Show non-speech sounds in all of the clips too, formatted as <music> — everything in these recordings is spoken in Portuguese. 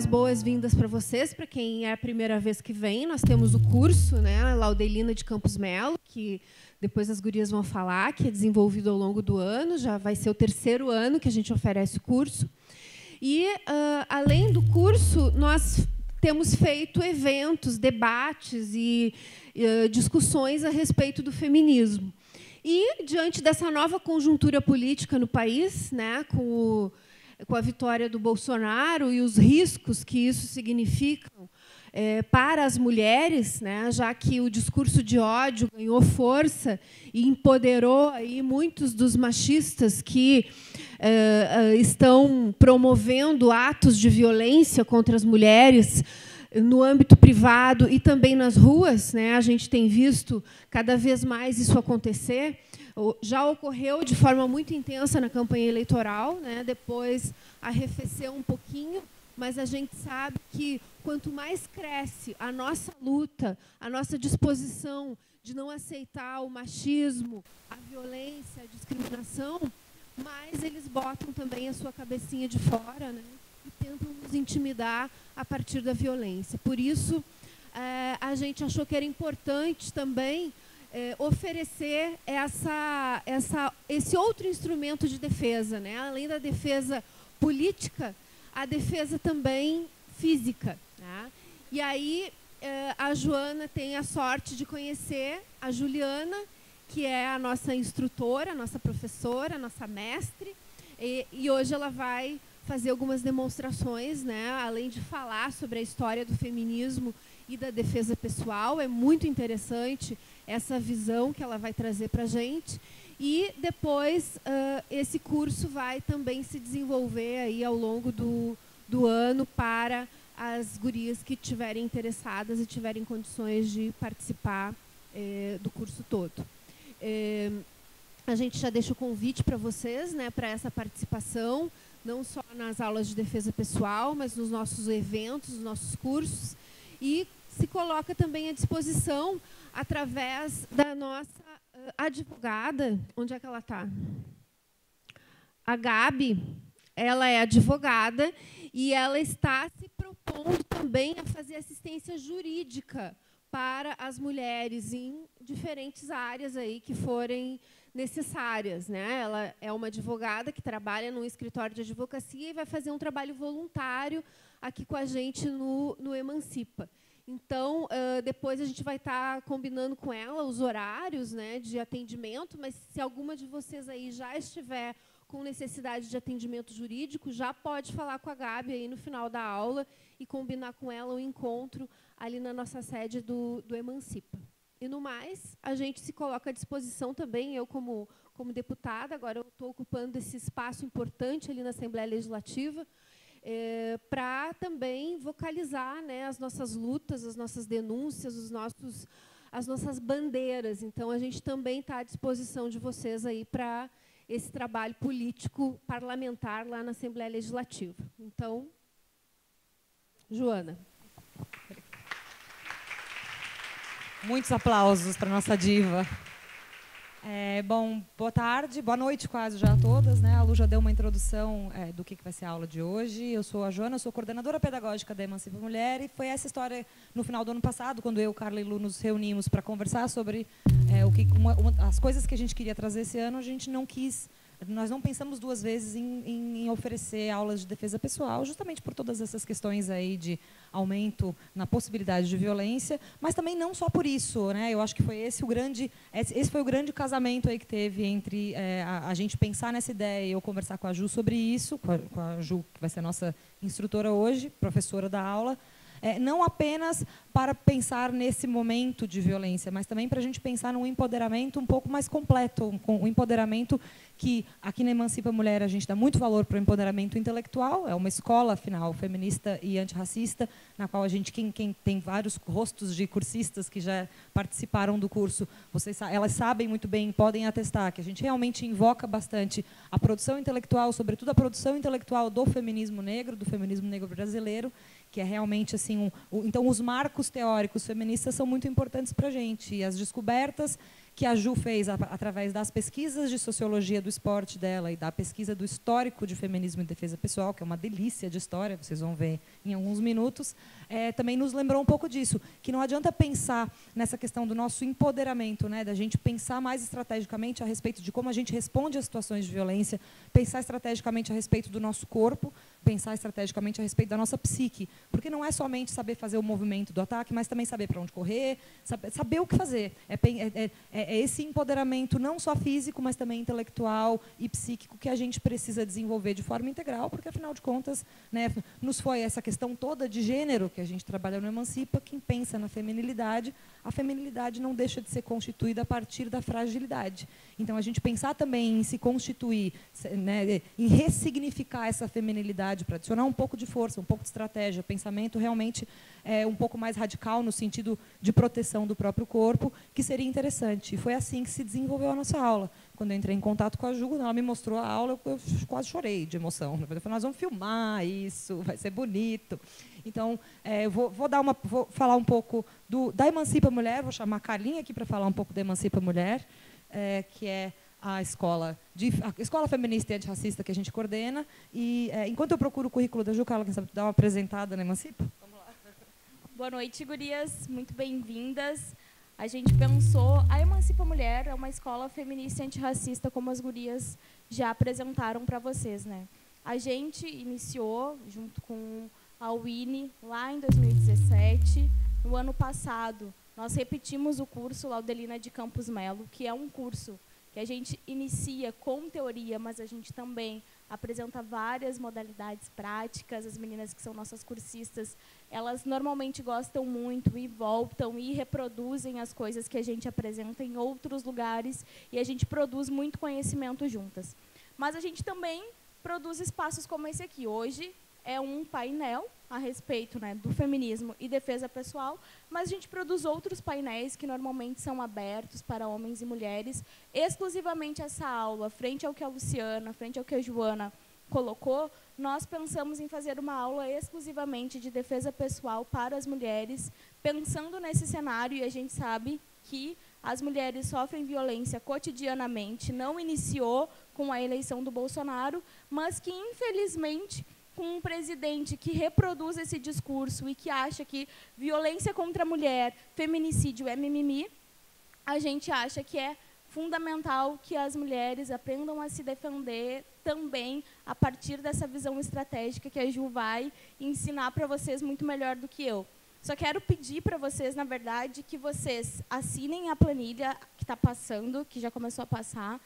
as boas-vindas para vocês, para quem é a primeira vez que vem. Nós temos o curso, né, Laudelina de Campos Melo, que depois as gurias vão falar, que é desenvolvido ao longo do ano, já vai ser o terceiro ano que a gente oferece o curso. E, uh, além do curso, nós temos feito eventos, debates e uh, discussões a respeito do feminismo. E, diante dessa nova conjuntura política no país, né, com o com a vitória do Bolsonaro e os riscos que isso significa é, para as mulheres, né, já que o discurso de ódio ganhou força e empoderou aí muitos dos machistas que é, é estão promovendo atos de violência contra as mulheres no âmbito privado e também nas ruas, né, a gente tem visto cada vez mais isso acontecer já ocorreu de forma muito intensa na campanha eleitoral, né? depois arrefeceu um pouquinho, mas a gente sabe que quanto mais cresce a nossa luta, a nossa disposição de não aceitar o machismo, a violência, a discriminação, mais eles botam também a sua cabecinha de fora né? e tentam nos intimidar a partir da violência. Por isso, é, a gente achou que era importante também é, oferecer essa, essa, esse outro instrumento de defesa, né? além da defesa política, a defesa também física. Né? E aí é, a Joana tem a sorte de conhecer a Juliana, que é a nossa instrutora, a nossa professora, a nossa mestre, e, e hoje ela vai fazer algumas demonstrações, né? além de falar sobre a história do feminismo e da defesa pessoal. É muito interessante essa visão que ela vai trazer para a gente. E depois uh, esse curso vai também se desenvolver aí ao longo do, do ano para as gurias que estiverem interessadas e tiverem condições de participar eh, do curso todo. Eh, a gente já deixa o convite para vocês, né, para essa participação, não só nas aulas de defesa pessoal, mas nos nossos eventos, nos nossos cursos. E se coloca também à disposição através da nossa uh, advogada. Onde é que ela está? A Gabi, ela é advogada e ela está se propondo também a fazer assistência jurídica para as mulheres em diferentes áreas aí que forem necessárias, né? Ela é uma advogada que trabalha num escritório de advocacia e vai fazer um trabalho voluntário aqui com a gente no, no Emancipa. Então, uh, depois a gente vai estar tá combinando com ela os horários né, de atendimento, mas se alguma de vocês aí já estiver com necessidade de atendimento jurídico, já pode falar com a Gabi aí no final da aula e combinar com ela um encontro ali na nossa sede do, do Emancipa. E, no mais, a gente se coloca à disposição também, eu como, como deputada, agora eu estou ocupando esse espaço importante ali na Assembleia Legislativa, é, para também vocalizar né, as nossas lutas, as nossas denúncias, os nossos, as nossas bandeiras. Então, a gente também está à disposição de vocês aí para esse trabalho político parlamentar lá na Assembleia Legislativa. Então, Joana. Muitos aplausos para nossa diva. É, bom, boa tarde, boa noite quase já a todas. Né? A Lu já deu uma introdução é, do que, vai ser a aula de hoje. Eu sou a Joana, sou coordenadora pedagógica da Emancipa Mulher e foi essa história no final do ano passado, quando eu, Carla e Lu nos reunimos para conversar sobre é, o que, uma, uma, as coisas que a gente queria trazer esse ano, a gente não quis nós não pensamos duas vezes em, em, em, oferecer aulas de defesa pessoal, justamente por todas essas questões aí de aumento na possibilidade de violência, mas também não só por isso, né? Eu acho que foi esse o grande, esse foi o grande casamento aí que teve entre é, a, a, gente pensar nessa ideia e eu conversar com a Ju sobre isso, com a, com a Ju que vai ser nossa instrutora hoje, professora da aula, é, não apenas para pensar nesse momento de violência, mas também para a gente pensar num empoderamento um pouco mais completo, um, um empoderamento que aqui na Emancipa Mulher a gente dá muito valor para o empoderamento intelectual, é uma escola, afinal, feminista e antirracista, na qual a gente, quem, quem tem vários rostos de cursistas que já participaram do curso, vocês, elas sabem muito bem, podem atestar, que a gente realmente invoca bastante a produção intelectual, sobretudo a produção intelectual do feminismo negro, do feminismo negro brasileiro, que é realmente assim, um, um, então os marcos teóricos feministas são muito importantes para a gente. E as descobertas que a Ju fez a, através das pesquisas de sociologia do esporte dela e da pesquisa do histórico de feminismo e defesa pessoal, que é uma delícia de história, vocês vão ver em alguns minutos, é, também nos lembrou um pouco disso, que não adianta pensar nessa questão do nosso empoderamento, né, da gente pensar mais estrategicamente a respeito de como a gente responde a situações de violência, pensar estrategicamente a respeito do nosso corpo, pensar estrategicamente a respeito da nossa psique, porque não é somente saber fazer o movimento do ataque, mas também saber para onde correr, saber, saber, o que fazer. É, é, é, é esse empoderamento não só físico, mas também intelectual e psíquico que a gente precisa desenvolver de forma integral, porque afinal de contas, né, nos foi essa questão toda de gênero que a gente trabalha no Emancipa, quem pensa na feminilidade, a feminilidade não deixa de ser constituída a partir da fragilidade. Então a gente pensar também em se constituir, né, em ressignificar essa feminilidade para adicionar um pouco de força, um pouco de estratégia, pensamento realmente é, um pouco mais radical no sentido de proteção do próprio corpo, que seria interessante. E foi assim que se desenvolveu a nossa aula. Quando eu entrei em contato com a Ju, ela me mostrou a aula, eu quase chorei de emoção. Eu falei, nós vamos filmar isso, vai ser bonito. Então, é, eu vou, vou, dar uma, vou falar um pouco do, da Emancipa Mulher, vou chamar a Carlinha aqui para falar um pouco da Emancipa Mulher, é, que é a escola, de, a escola feminista e antirracista que a gente coordena. E é, enquanto eu procuro o currículo da Ju, Carla, quem sabe dar uma apresentada na Emancipa? <laughs> Boa noite, gurias. Muito bem-vindas. A gente pensou... A Emancipa Mulher é uma escola feminista e antirracista, como as gurias já apresentaram para vocês. Né? A gente iniciou, junto com a Winnie, lá em 2017. No ano passado, nós repetimos o curso Laudelina de Campos Melo, que é um curso que a gente inicia com teoria, mas a gente também apresenta várias modalidades práticas. As meninas que são nossas cursistas, elas normalmente gostam muito e voltam e reproduzem as coisas que a gente apresenta em outros lugares e a gente produz muito conhecimento juntas. Mas a gente também produz espaços como esse aqui. Hoje é um painel a respeito né, do feminismo e defesa pessoal, mas a gente produz outros painéis que normalmente são abertos para homens e mulheres. Exclusivamente essa aula, frente ao que a Luciana, frente ao que a Joana colocou, nós pensamos em fazer uma aula exclusivamente de defesa pessoal para as mulheres, pensando nesse cenário, e a gente sabe que as mulheres sofrem violência cotidianamente, não iniciou com a eleição do Bolsonaro, mas que, infelizmente, com um presidente que reproduz esse discurso e que acha que violência contra a mulher, feminicídio é mimimi, a gente acha que é fundamental que as mulheres aprendam a se defender também a partir dessa visão estratégica que a Ju vai ensinar para vocês muito melhor do que eu. Só quero pedir para vocês, na verdade, que vocês assinem a planilha que está passando, que já começou a passar.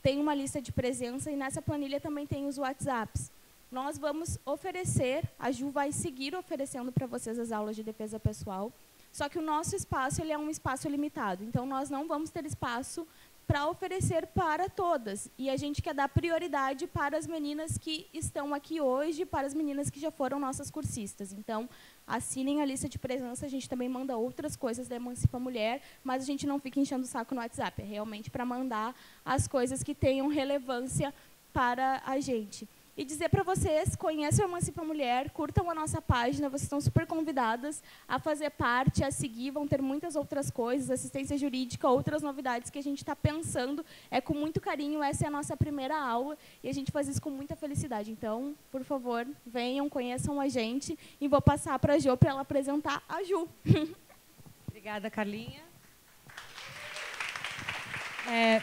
Tem uma lista de presença e nessa planilha também tem os WhatsApps nós vamos oferecer, a Ju vai seguir oferecendo para vocês as aulas de defesa pessoal, só que o nosso espaço ele é um espaço limitado, então nós não vamos ter espaço para oferecer para todas. E a gente quer dar prioridade para as meninas que estão aqui hoje, para as meninas que já foram nossas cursistas. Então, assinem a lista de presença, a gente também manda outras coisas da Emancipa Mulher, mas a gente não fica enchendo o saco no WhatsApp, é realmente para mandar as coisas que tenham relevância para a gente. E dizer para vocês, conheçam a Emancipa Mulher, curtam a nossa página, vocês estão super convidadas a fazer parte, a seguir, vão ter muitas outras coisas, assistência jurídica, outras novidades que a gente está pensando. É com muito carinho, essa é a nossa primeira aula e a gente faz isso com muita felicidade. Então, por favor, venham, conheçam a gente e vou passar para a Jo para ela apresentar a Ju. <laughs> Obrigada, Carlinha. É,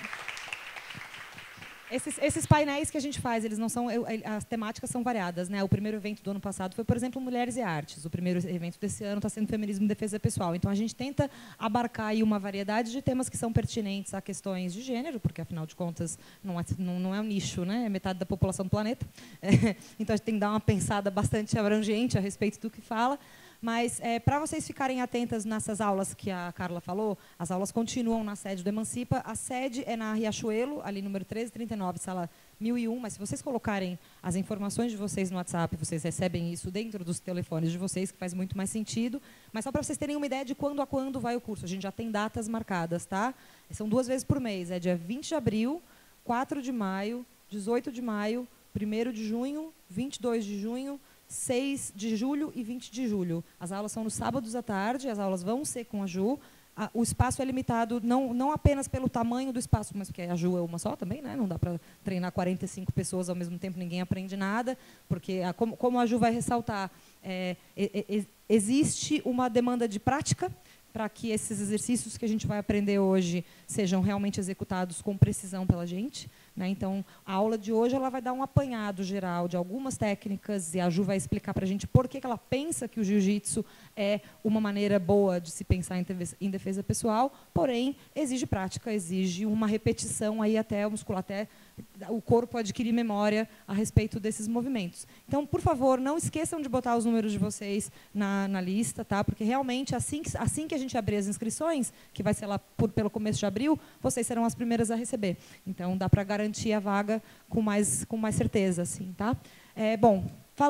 esses, esses, painéis que a gente faz, eles não são, as temáticas são variadas, né? O primeiro evento do ano passado foi, por exemplo, Mulheres e Artes. O primeiro evento desse ano está sendo Feminismo e Defesa Pessoal. Então a gente tenta abarcar aí uma variedade de temas que são pertinentes a questões de gênero, porque afinal de contas não é, não, não é um nicho, né? É metade da população do planeta. É, <laughs> então a gente tem que dar uma pensada bastante abrangente a respeito do que fala. Mas é, para vocês ficarem atentas nessas aulas que a Carla falou, as aulas continuam na sede do Emancipa. A sede é na Riachuelo, ali número 1339, sala 1001. Mas se vocês colocarem as informações de vocês no WhatsApp, vocês recebem isso dentro dos telefones de vocês, que faz muito mais sentido. Mas só para vocês terem uma ideia de quando a quando vai o curso. A gente já tem datas marcadas, tá? São duas vezes por mês. É dia 20 de abril, 4 de maio, 18 de maio, 1 de junho, 22 de junho, 6 de julho e 20 de julho. As aulas são nos sábados à tarde, as aulas vão ser com a Ju. O espaço é limitado não, não apenas pelo tamanho do espaço, mas porque a Ju é uma só também, né? não dá para treinar 45 pessoas ao mesmo tempo, ninguém aprende nada, porque, a, como, como a Ju vai ressaltar, é, é, é, existe uma demanda de prática, para que esses exercícios que a gente vai aprender hoje sejam realmente executados com precisão pela gente. Né? Então, a aula de hoje ela vai dar um apanhado geral de algumas técnicas e a Ju vai explicar para a gente por que, ela pensa que o jiu-jitsu é uma maneira boa de se pensar em defesa pessoal, porém, exige prática, exige uma repetição aí até o muscular, até o corpo adquirir memória a respeito desses movimentos. Então, por favor, não esqueçam de botar os números de vocês na, na lista, tá? porque realmente, assim, assim que a gente abrir as inscrições, que vai ser lá por, pelo começo de abril, vocês serão as primeiras a receber. Então, dá para garantir a vaga com mais, com mais certeza. Assim, tá? É, bom,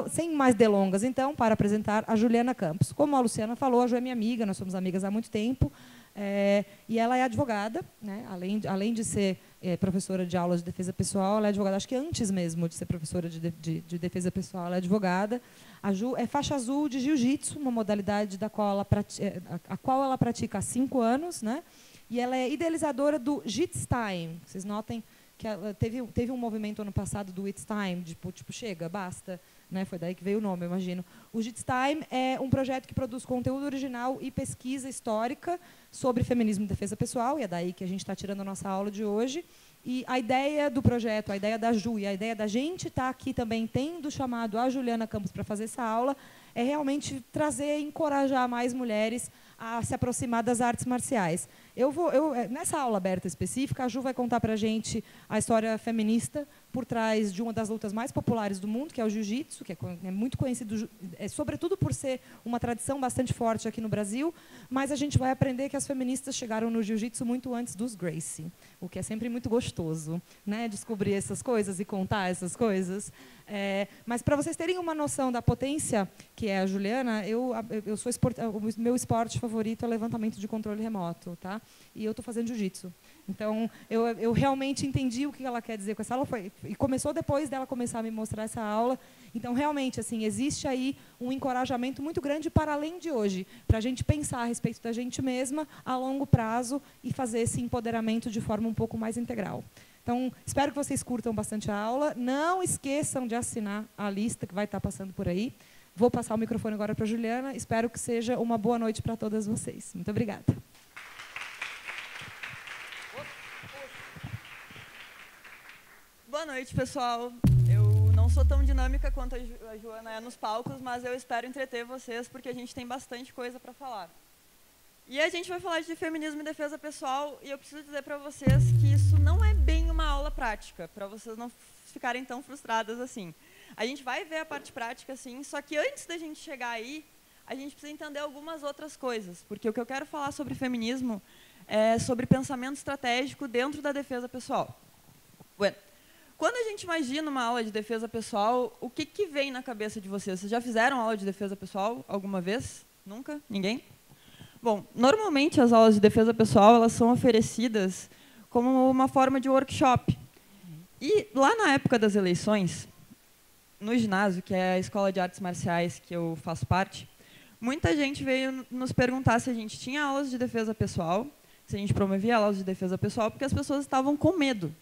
sem mais delongas, então, para apresentar a Juliana Campos. Como a Luciana falou, a Ju é minha amiga, nós somos amigas há muito tempo, é, e ela é advogada, né? além, além de ser é, professora de aulas de defesa pessoal, ela é advogada, acho que antes mesmo de ser professora de, de, de defesa pessoal, ela é advogada. A Ju é faixa azul de jiu-jitsu, uma modalidade da qual ela pratica, é, a qual ela pratica há cinco anos, né? e ela é idealizadora do Jits Time. Vocês notem que teve, teve um movimento ano passado do It's Time, tipo, tipo chega, basta. Né? Foi daí que veio o nome, eu imagino. O Time é um projeto que produz conteúdo original e pesquisa histórica sobre feminismo e defesa pessoal, e é daí que a gente está tirando a nossa aula de hoje. E a ideia do projeto, a ideia da Ju e a ideia da gente estar tá aqui também tendo chamado a Juliana Campos para fazer essa aula é realmente trazer, encorajar mais mulheres a se aproximar das artes marciais. Eu vou, eu, é, nessa aula aberta específica, a Ju vai contar para a gente a história feminista por trás de uma das lutas mais populares do mundo, que é o jiu-jitsu, que é, é, muito conhecido, é, sobretudo por ser uma tradição bastante forte aqui no Brasil, mas a gente vai aprender que as feministas chegaram no jiu-jitsu muito antes dos Gracie, o que é sempre muito gostoso, né? descobrir essas coisas e contar essas coisas. É, mas para vocês terem uma noção da potência que é a Juliana, eu, eu sou o meu esporte favorito é levantamento de controle remoto, tá? E eu estou fazendo jiu-jitsu. Então, eu, eu realmente entendi o que ela quer dizer com essa aula. Foi, e começou depois dela começar a me mostrar essa aula. Então, realmente, assim, existe aí um encorajamento muito grande para além de hoje, para a gente pensar a respeito da gente mesma a longo prazo e fazer esse empoderamento de forma um pouco mais integral. Então, espero que vocês curtam bastante a aula. Não esqueçam de assinar a lista que vai estar passando por aí. Vou passar o microfone agora para a Juliana. Espero que seja uma boa noite para todas vocês. Muito obrigada. Boa noite, pessoal. Eu não sou tão dinâmica quanto a Joana é nos palcos, mas eu espero entreter vocês, porque a gente tem bastante coisa para falar. E a gente vai falar de feminismo e defesa pessoal, e eu preciso dizer para vocês que isso não é bem uma aula prática, para vocês não ficarem tão frustradas assim. A gente vai ver a parte prática, sim, só que antes da gente chegar aí, a gente precisa entender algumas outras coisas, porque o que eu quero falar sobre feminismo é sobre pensamento estratégico dentro da defesa pessoal. Bueno, quando a gente imagina uma aula de defesa pessoal, o que, que vem na cabeça de vocês? Vocês já fizeram aula de defesa pessoal alguma vez? Nunca? Ninguém? Bom, normalmente as aulas de defesa pessoal elas são oferecidas como uma forma de workshop. E lá na época das eleições, no ginásio, que é a escola de artes marciais que eu faço parte, muita gente veio nos perguntar se a gente tinha aulas de defesa pessoal, se a gente promovia aulas de defesa pessoal, porque as pessoas estavam com medo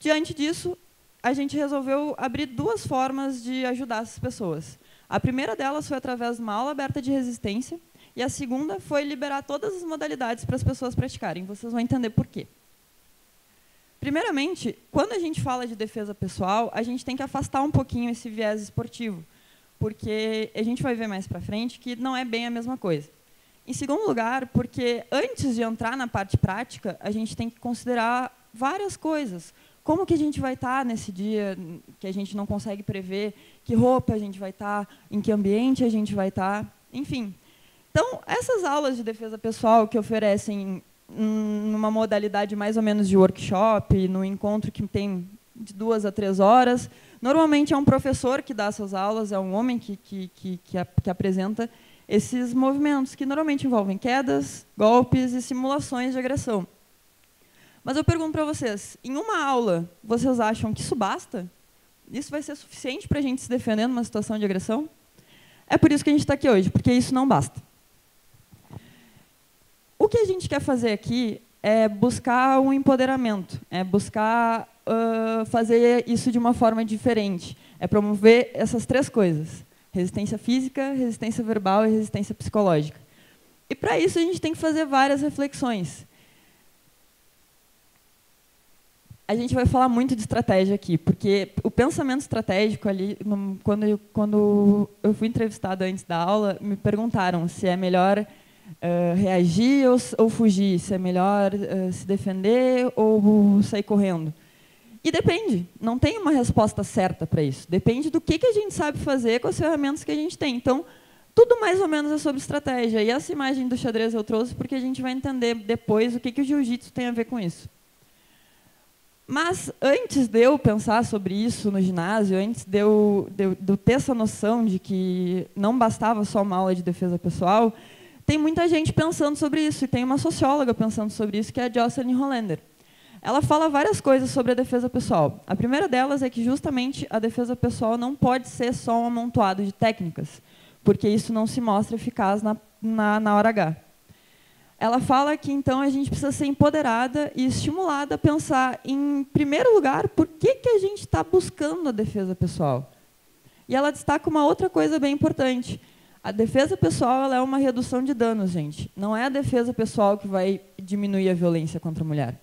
Diante disso, a gente resolveu abrir duas formas de ajudar essas pessoas. A primeira delas foi através de uma aula aberta de resistência, e a segunda foi liberar todas as modalidades para as pessoas praticarem. Vocês vão entender por quê. Primeiramente, quando a gente fala de defesa pessoal, a gente tem que afastar um pouquinho esse viés esportivo, porque a gente vai ver mais para frente que não é bem a mesma coisa. Em segundo lugar, porque antes de entrar na parte prática, a gente tem que considerar várias coisas, como que a gente vai estar tá nesse dia que a gente não consegue prever, que roupa a gente vai estar, tá, em que ambiente a gente vai estar, tá, enfim. Então, essas aulas de defesa pessoal que oferecem numa modalidade mais ou menos de workshop, no encontro que tem de duas a três horas, normalmente é um professor que dá essas aulas, é um homem que, que, que, que, que apresenta esses movimentos, que normalmente envolvem quedas, golpes e simulações de agressão. Mas eu pergunto para vocês, em uma aula, vocês acham que isso basta? Isso vai ser suficiente para a gente se defender numa situação de agressão? É por isso que a gente está aqui hoje, porque isso não basta. O que a gente quer fazer aqui é buscar um empoderamento, é buscar uh, fazer isso de uma forma diferente, é promover essas três coisas: resistência física, resistência verbal e resistência psicológica. E para isso a gente tem que fazer várias reflexões. A gente vai falar muito de estratégia aqui, porque o pensamento estratégico ali, quando eu, quando eu fui entrevistada antes da aula, me perguntaram se é melhor uh, reagir ou, ou, fugir, se é melhor uh, se defender ou sair correndo. E depende, não tem uma resposta certa para isso. Depende do que, que a gente sabe fazer com as ferramentas que a gente tem. Então, tudo mais ou menos é sobre estratégia. E essa imagem do xadrez eu trouxe porque a gente vai entender depois o que, que o jiu-jitsu tem a ver com isso. Mas antes de eu pensar sobre isso no ginásio, antes de eu, de, de eu ter essa noção de que não bastava só uma aula de defesa pessoal, tem muita gente pensando sobre isso. E tem uma socióloga pensando sobre isso, que é a Jocelyn Hollander. Ela fala várias coisas sobre a defesa pessoal. A primeira delas é que justamente a defesa pessoal não pode ser só um amontoado de técnicas, porque isso não se mostra eficaz na, na, na hora H ela fala que então a gente precisa ser empoderada e estimulada a pensar, em primeiro lugar, por que, que a gente está buscando a defesa pessoal. E ela destaca uma outra coisa bem importante. A defesa pessoal é uma redução de danos, gente. Não é a defesa pessoal que vai diminuir a violência contra a mulher.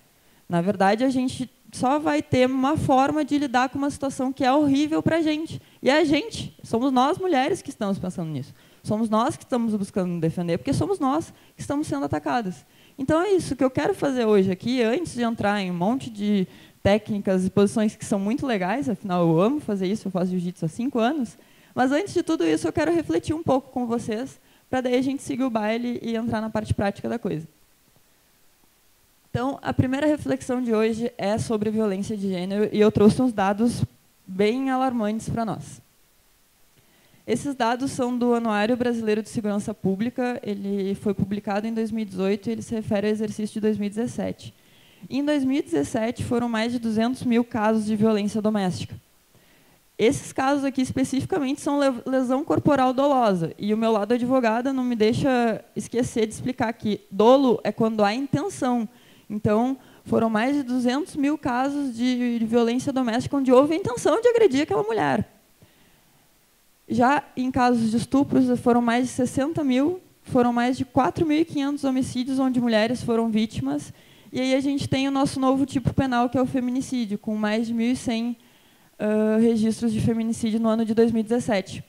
Na verdade, a gente só vai ter uma forma de lidar com uma situação que é horrível para a gente. E é a gente, somos nós mulheres que estamos pensando nisso. Somos nós que estamos buscando defender, porque somos nós que estamos sendo atacadas. Então é isso que eu quero fazer hoje aqui, antes de entrar em um monte de técnicas e posições que são muito legais, afinal eu amo fazer isso, eu faço jiu-jitsu há cinco anos. Mas antes de tudo isso, eu quero refletir um pouco com vocês, para daí a gente seguir o baile e entrar na parte prática da coisa. Então, a primeira reflexão de hoje é sobre violência de gênero, e eu trouxe uns dados bem alarmantes para nós. Esses dados são do Anuário Brasileiro de Segurança Pública, ele foi publicado em 2018 e ele se refere ao exercício de 2017. Em 2017, foram mais de 200 mil casos de violência doméstica. Esses casos aqui especificamente são lesão corporal dolosa. E o meu lado advogada não me deixa esquecer de explicar que dolo é quando há intenção. Então, foram mais de 200 mil casos de violência doméstica onde houve a intenção de agredir aquela mulher. Já em casos de estupros, foram mais de 60 mil, foram mais de 4.500 homicídios onde mulheres foram vítimas. E aí a gente tem o nosso novo tipo penal, que é o feminicídio, com mais de 1.100 uh, registros de feminicídio no ano de 2017.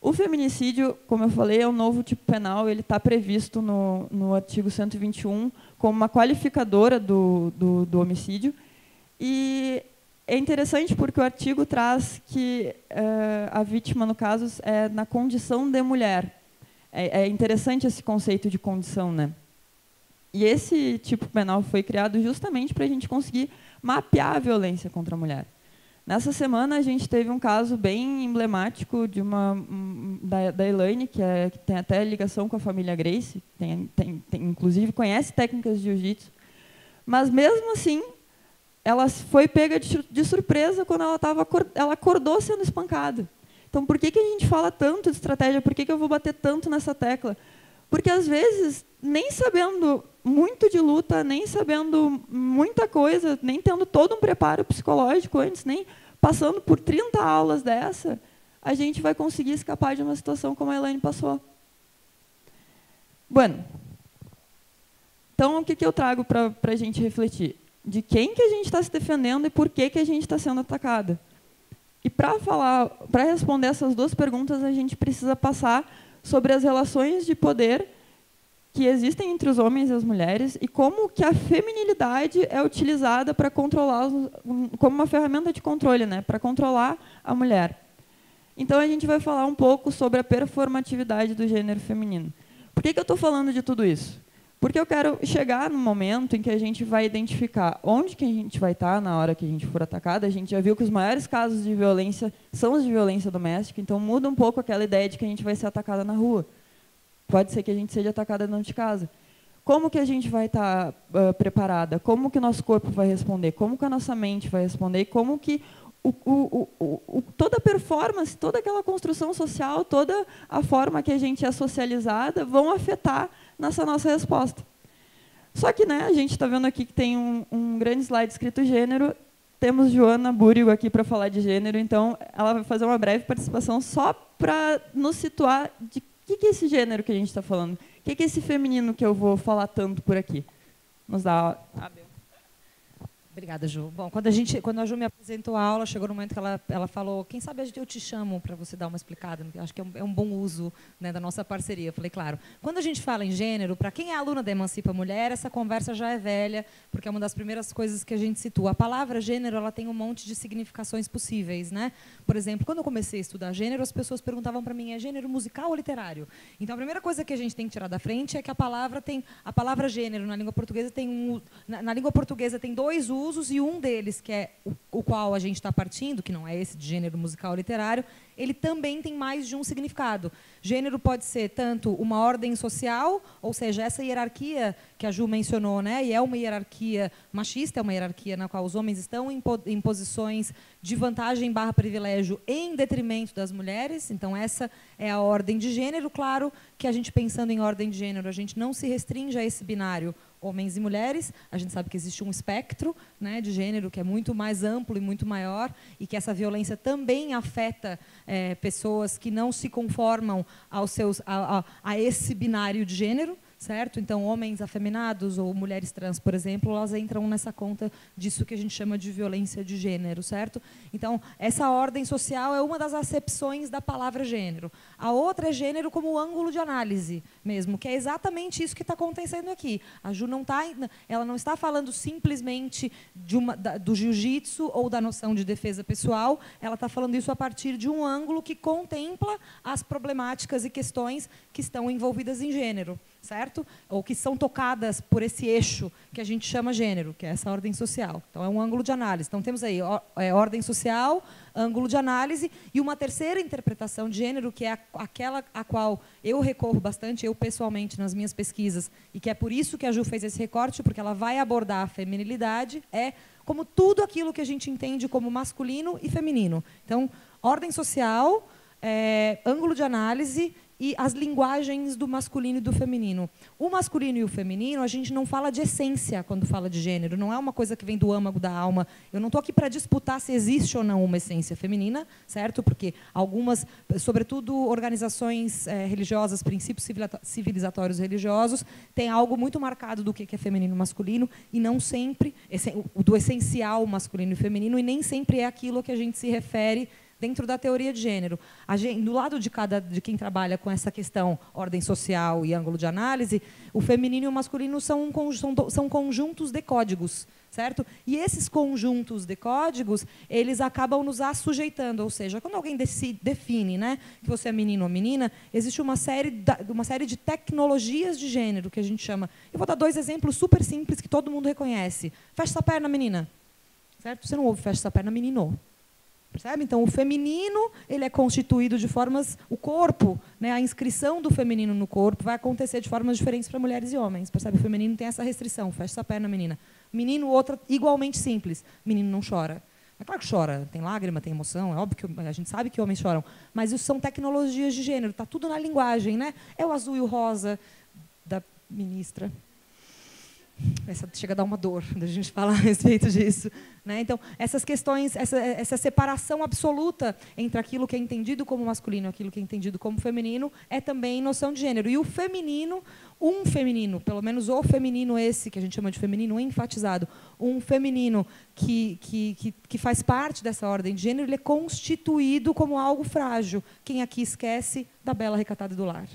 O feminicídio, como eu falei, é um novo tipo penal, ele está previsto no, no artigo 121 como uma qualificadora do, do, do homicídio. E é interessante porque o artigo traz que uh, a vítima, no caso, é na condição de mulher. É, é, interessante esse conceito de condição, né? E esse tipo penal foi criado justamente para a gente conseguir mapear a violência contra a mulher. Nessa semana a gente teve um caso bem emblemático de uma da, da Elaine, que, é, que tem até ligação com a família Grace, tem, tem, tem inclusive conhece técnicas de jiu-jitsu, mas mesmo assim ela foi pega de, surpresa quando ela, tava, ela acordou sendo espancada. Então, por que, que a gente fala tanto de estratégia? Por que, que eu vou bater tanto nessa tecla? Porque, às vezes, nem sabendo muito de luta, nem sabendo muita coisa, nem tendo todo um preparo psicológico antes, nem passando por 30 aulas dessa, a gente vai conseguir escapar de uma situação como a Elaine passou. Bueno, então, o que, que eu trago para a gente refletir? De quem que a gente está se defendendo e por que, que a gente está sendo atacada. E para falar, para responder essas duas perguntas, a gente precisa passar sobre as relações de poder que existem entre os homens e as mulheres e como que a feminilidade é utilizada para controlar como uma ferramenta de controle, né, para controlar a mulher. Então a gente vai falar um pouco sobre a performatividade do gênero feminino. Por que, que eu estou falando de tudo isso? Porque eu quero chegar no momento em que a gente vai identificar onde que a gente vai estar na hora que a gente for atacada. A gente já viu que os maiores casos de violência são os de violência doméstica, então muda um pouco aquela ideia de que a gente vai ser atacada na rua. Pode ser que a gente seja atacada dentro de casa. Como que a gente vai estar uh, preparada? Como que o nosso corpo vai responder? Como que a nossa mente vai responder? Como que o, o, o, toda a performance, toda aquela construção social, toda a forma que a gente é socializada vão afetar nessa nossa resposta. Só que né, a gente está vendo aqui que tem um, um, grande slide escrito gênero. Temos Joana Búrigo aqui para falar de gênero, então ela vai fazer uma breve participação só para nos situar de que, que é esse gênero que a gente está falando. O que, que é esse feminino que eu vou falar tanto por aqui? Nos dá a Obrigada, Ju. Bom, quando a, gente, quando a Ju me apresentou a aula, chegou no momento que ela, ela falou, quem sabe eu te chamo para você dar uma explicada. Acho que é um, é um bom uso né, da nossa parceria. Eu falei, claro. Quando a gente fala em gênero, para quem é aluna da Emancipa Mulher, essa conversa já é velha, porque é uma das primeiras coisas que a gente situa. A palavra gênero ela tem um monte de significações possíveis. Né? Por exemplo, quando eu comecei a estudar gênero, as pessoas perguntavam para mim, é gênero musical ou literário? Então, a primeira coisa que a gente tem que tirar da frente é que a palavra tem a palavra gênero na língua portuguesa tem um, na, na língua portuguesa tem dois usos usos e um deles, que é o, o qual a gente está partindo, que não é esse de gênero musical literário, ele também tem mais de um significado. Gênero pode ser tanto uma ordem social, ou seja, essa hierarquia que a Ju mencionou, né, e é uma hierarquia machista, é uma hierarquia na qual os homens estão em, em posições de vantagem barra privilégio em detrimento das mulheres. Então, essa é a ordem de gênero. Claro que a gente, pensando em ordem de gênero, a gente não se restringe a esse binário homens e mulheres. A gente sabe que existe um espectro né, de gênero que é muito mais amplo e muito maior e que essa violência também afeta é, pessoas que não se conformam aos seus, a, a, a esse binário de gênero certo? Então, homens afeminados ou mulheres trans, por exemplo, elas entram nessa conta disso que a gente chama de violência de gênero, certo? Então, essa ordem social é uma das acepções da palavra gênero. A outra é gênero como ângulo de análise mesmo, que é exatamente isso que está acontecendo aqui. A Ju não tá, ela não está falando simplesmente uma, da, do jiu-jitsu ou da noção de defesa pessoal, ela está falando isso a partir de um ângulo que contempla as problemáticas e questões que estão envolvidas em gênero certo? Ou que são tocadas por esse eixo que a gente chama gênero, que é essa ordem social. Então, é um ângulo de análise. Então, temos aí é, ordem social, ângulo de análise, e uma terceira interpretação de gênero, que é aquela a qual eu recorro bastante, eu pessoalmente, nas minhas pesquisas, e que é por isso que a Ju fez esse recorte, porque ela vai abordar a feminilidade, é como tudo aquilo que a gente entende como masculino e feminino. Então, ordem social, é, ângulo de análise e as linguagens do masculino e do feminino. O masculino e o feminino, a gente não fala de essência quando fala de gênero, não é uma coisa que vem do âmago da alma. Eu não estou aqui para disputar se existe ou não uma essência feminina, certo? Porque algumas, sobretudo organizações é, religiosas, princípios civilizatórios religiosos, têm algo muito marcado do que é feminino e masculino, e não sempre, do essencial masculino e feminino, e nem sempre é aquilo a que a gente se refere dentro da teoria de gênero. Gente, do lado de cada de quem trabalha com essa questão ordem social e ângulo de análise, o feminino e o masculino são, um, são, são conjuntos de códigos, certo? E esses conjuntos de códigos, eles acabam nos assujeitando, ou seja, quando alguém decide, define, né, que você é menino ou menina, existe uma série, uma série de tecnologias de gênero que a gente chama. Eu vou dar dois exemplos super simples que todo mundo reconhece. Fecha essa perna, menina. Certo? Você não ouve fecha essa perna, menino. Percebe? Então, o feminino ele é constituído de formas... O corpo, né, a inscrição do feminino no corpo vai acontecer de formas diferentes para mulheres e homens. Percebe? O feminino tem essa restrição. Fecha essa perna, menina. Menino, outra, igualmente simples. Menino não chora. É claro que chora, tem lágrima, tem emoção, é óbvio que a gente sabe que homens choram, mas isso são tecnologias de gênero, está tudo na linguagem, né? É o azul e o rosa da ministra, essa chega a dar uma dor <laughs> da gente falar a respeito disso. Né? Então, essas questões, essa, essa separação absoluta entre aquilo que é entendido como masculino e aquilo que é entendido como feminino é também noção de gênero. E o feminino, um feminino, pelo menos o feminino esse, que a gente chama de feminino enfatizado, um feminino que, que, que, que faz parte dessa ordem de gênero, ele é constituído como algo frágil. Quem aqui esquece da bela recatada do lar?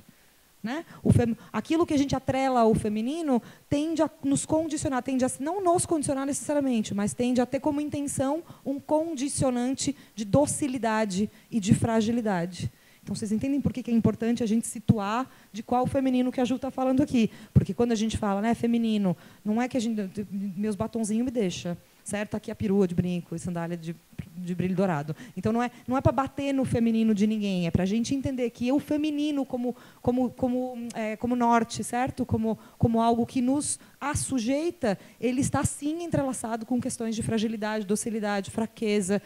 Né? Fem... Aquilo que a gente atrela ao feminino tende a nos condicionar, tende a não nos condicionar necessariamente, mas tende a ter como intenção um condicionante de docilidade e de fragilidade. Então, vocês entendem por que é importante a gente situar de qual feminino que a Ju está falando aqui. Porque quando a gente fala né, feminino, não é que a gente. Meus batonzinhos me deixa certo? Aqui a perua de brinco e sandália de, de brilho dourado. Então não é não é para bater no feminino de ninguém, é para a gente entender que o feminino como como como é, como norte, certo? Como como algo que nos assujeita, ele está sim entrelaçado com questões de fragilidade, docilidade, fraqueza,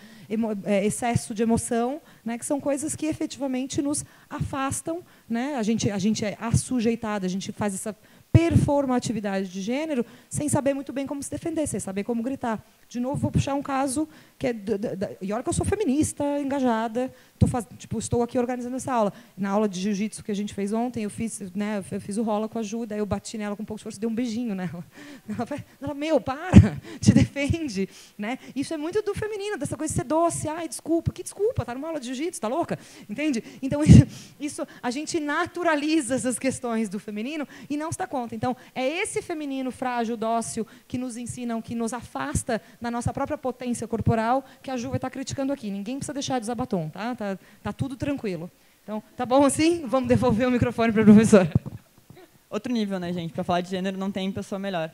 é, excesso de emoção, né? Que são coisas que efetivamente nos afastam, né? A gente a gente é assujeitado, a gente faz essa performatividade de gênero sem saber muito bem como se defender, sem saber como gritar. De novo, vou puxar um caso que é. E olha que eu sou feminista, engajada, tô faz, tipo, estou aqui organizando essa aula. Na aula de jiu-jitsu que a gente fez ontem, eu fiz, né, eu fiz o rola com a ajuda, eu bati nela com um pouco de força, dei um beijinho nela. <laughs> Ela, ela meu, para, <laughs> te defende. Né? Isso é muito do feminino, dessa coisa de ser doce. Ai, desculpa. Que desculpa? Está numa aula de jiu-jitsu, está louca? Entende? Então, <laughs> isso, a gente naturaliza essas questões do feminino e não se dá conta. Então, é esse feminino frágil, dócil, que nos ensinam, que nos afasta na nossa própria potência corporal, que a Ju vai estar criticando aqui. Ninguém precisa deixar de usar batom, tá? Tá, tá tudo tranquilo. Então, tá bom assim? Vamos devolver o microfone para a professora. Outro nível, né, gente? Para falar de gênero não tem pessoa melhor.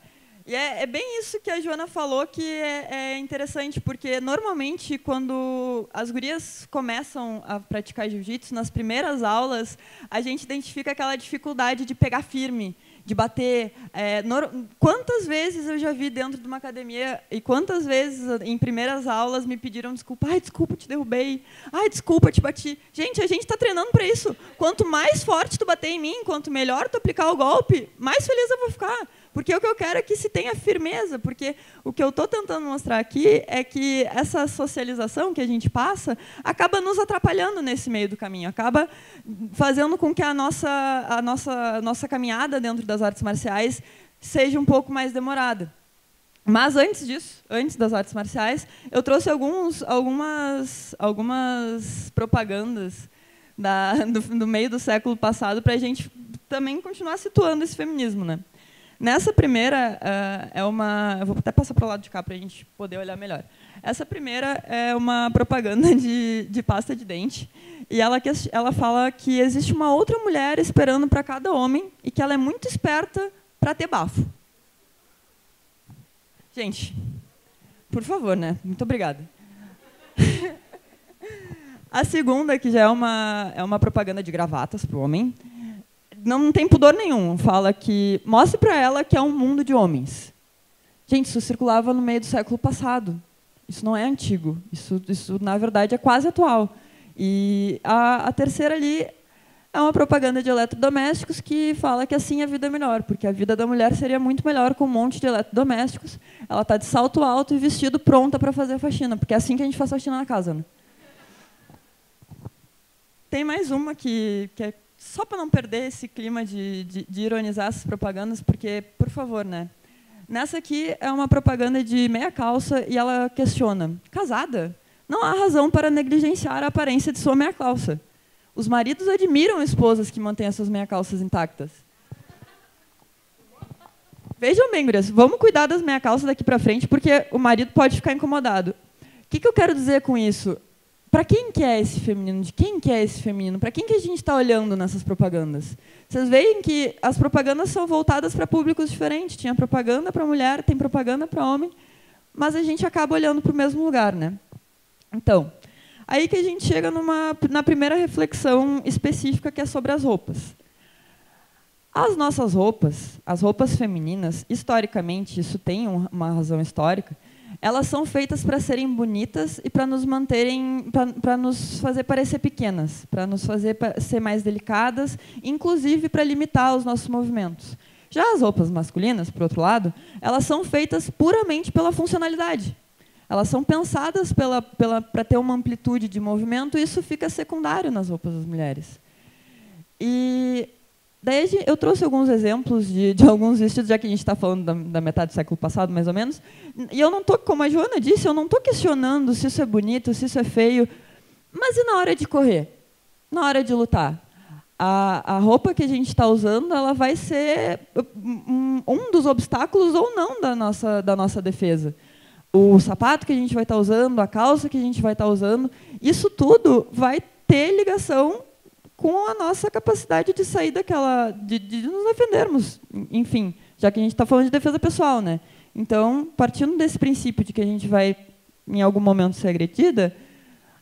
E é, é, bem isso que a Joana falou que é, é, interessante, porque normalmente quando as gurias começam a praticar jiu-jitsu, nas primeiras aulas, a gente identifica aquela dificuldade de pegar firme, de bater. É, no, quantas vezes eu já vi dentro de uma academia e quantas vezes em primeiras aulas me pediram desculpa. Ai, desculpa, te derrubei. Ai, desculpa, te bati. Gente, a gente está treinando para isso. Quanto mais forte tu bater em mim, quanto melhor tu aplicar o golpe, mais feliz eu vou ficar. Porque o que eu quero é que se tenha firmeza, porque o que eu estou tentando mostrar aqui é que essa socialização que a gente passa acaba nos atrapalhando nesse meio do caminho, acaba fazendo com que a nossa, a nossa, nossa caminhada dentro das artes marciais seja um pouco mais demorada. Mas antes disso, antes das artes marciais, eu trouxe alguns, algumas, algumas propagandas da, <laughs> do, do meio do século passado para a gente também continuar situando esse feminismo, né? Nessa primeira, uh, é uma. Eu vou até passar para o lado de cá para a gente poder olhar melhor. Essa primeira é uma propaganda de, de pasta de dente. E ela, ela fala que existe uma outra mulher esperando para cada homem e que ela é muito esperta para ter bafo. Gente, por favor, né? Muito obrigada. <laughs> A segunda, que já é uma, é uma propaganda de gravatas para o homem, não tem pudor nenhum. Fala que mostre para ela que é um mundo de homens. Gente, isso circulava no meio do século passado. Isso não é antigo. Isso, isso na verdade, é quase atual. E a, a terceira ali é uma propaganda de eletrodomésticos que fala que assim a vida é melhor, porque a vida da mulher seria muito melhor com um monte de eletrodomésticos. Ela está de salto alto e vestido pronta para fazer a faxina, porque é assim que a gente faz faxina na casa. Né? Tem mais uma que, que é só para não perder esse clima de, de, de, ironizar essas propagandas, porque, por favor, né? Nessa aqui é uma propaganda de meia calça e ela questiona: casada? Não há razão para negligenciar a aparência de sua meia calça. Os maridos admiram esposas que mantêm as suas meia calças intactas. Vejam bem, gurias, vamos cuidar das meia calças daqui para frente, porque o marido pode ficar incomodado. O que, que eu quero dizer com isso? Para quem que é esse feminino? De quem que é esse feminino? Para quem que a gente está olhando nessas propagandas? Vocês veem que as propagandas são voltadas para públicos diferentes. Tinha propaganda para mulher, tem propaganda para homem, mas a gente acaba olhando para o mesmo lugar, né? Então, aí que a gente chega numa, na primeira reflexão específica que é sobre as roupas. As nossas roupas, as roupas femininas, historicamente, isso tem uma razão histórica, elas são feitas para serem bonitas e para nos manterem, para nos fazer parecer pequenas, para nos fazer ser mais delicadas, inclusive para limitar os nossos movimentos. Já as roupas masculinas, por outro lado, elas são feitas puramente pela funcionalidade. Elas são pensadas para ter uma amplitude de movimento e isso fica secundário nas roupas das mulheres. E Daí eu trouxe alguns exemplos de, de alguns vestidos, já que a gente está falando da, da, metade do século passado, mais ou menos. E eu não estou, como a Joana disse, eu não estou questionando se isso é bonito, se isso é feio. Mas e na hora de correr? Na hora de lutar? A, a roupa que a gente está usando, ela vai ser um, um, dos obstáculos ou não da nossa, da nossa defesa. O sapato que a gente vai estar tá usando, a calça que a gente vai estar tá usando, isso tudo vai ter ligação com a nossa capacidade de sair daquela, de, de nos defendermos, enfim, já que a gente está falando de defesa pessoal, né? Então, partindo desse princípio de que a gente vai, em algum momento, ser agredida,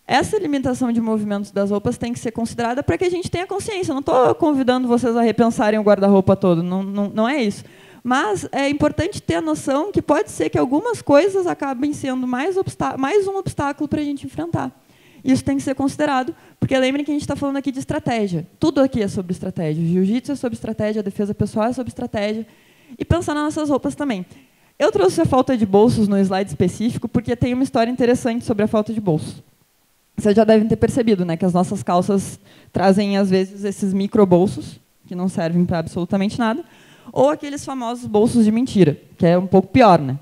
essa limitação de movimentos das roupas tem que ser considerada para que a gente tenha consciência. Não estou convidando vocês a repensarem o guarda-roupa todo, não, não, não é isso. Mas é importante ter a noção que pode ser que algumas coisas acabem sendo mais, mais um obstáculo para a gente enfrentar. Isso tem que ser considerado, porque lembrem que a gente está falando aqui de estratégia. Tudo aqui é sobre estratégia. Jiu-jitsu é sobre estratégia, defesa pessoal é sobre estratégia. E pensar nas nossas roupas também. Eu trouxe a falta de bolsos no slide específico, porque tem uma história interessante sobre a falta de bolsos. Vocês já devem ter percebido né, que as nossas calças trazem, às vezes, esses microbolsos, que não servem para absolutamente nada, ou aqueles famosos bolsos de mentira, que é um pouco pior, né?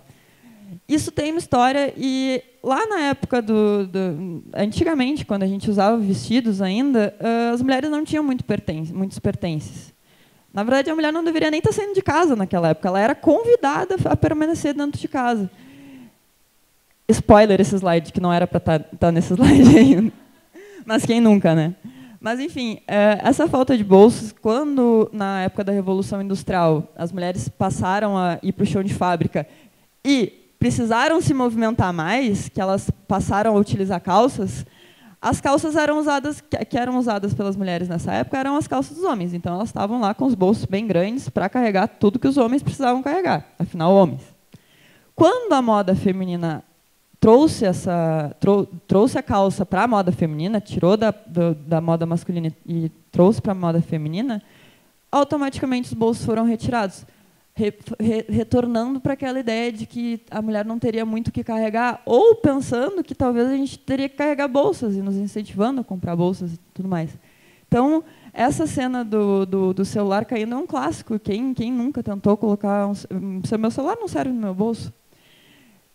Isso tem uma história e lá na época do, do antigamente, quando a gente usava vestidos ainda, as mulheres não tinham muito pertence, muitos pertences. Na verdade, a mulher não deveria nem estar saindo de casa naquela época. Ela era convidada a permanecer dentro de casa. Spoiler esse slide, que não era para estar, estar nesse <laughs> slide ainda. Mas quem nunca, né? Mas, enfim, é, essa falta de bolsos, quando, na época da Revolução Industrial, as mulheres passaram a ir para o chão de fábrica e precisaram se movimentar mais, que elas passaram a utilizar calças, as calças eram usadas, que eram usadas pelas mulheres nessa época eram as calças dos homens. Então, elas estavam lá com os bolsos bem grandes para carregar tudo que os homens precisavam carregar, afinal, homens. Quando a moda feminina trouxe essa trou, trouxe a calça para a moda feminina, tirou da, do, da moda masculina e trouxe para a moda feminina, automaticamente os bolsos foram retirados, re, re, retornando para aquela ideia de que a mulher não teria muito o que carregar, ou pensando que talvez a gente teria que carregar bolsas e nos incentivando a comprar bolsas e tudo mais. Então, essa cena do, do, do celular caindo é um clássico. Quem, quem nunca tentou colocar um, meu celular não serve no meu bolso?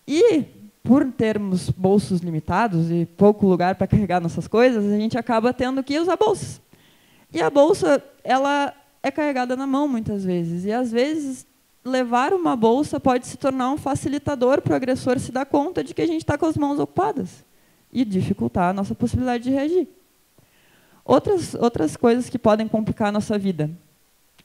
E por termos bolsos limitados e pouco lugar para carregar nossas coisas, a gente acaba tendo que usar bolsas. E a bolsa, ela é carregada na mão muitas vezes. E às vezes levar uma bolsa pode se tornar um facilitador para o agressor se dar conta de que a gente está com as mãos ocupadas e dificultar a nossa possibilidade de reagir. Outras, outras coisas que podem complicar a nossa vida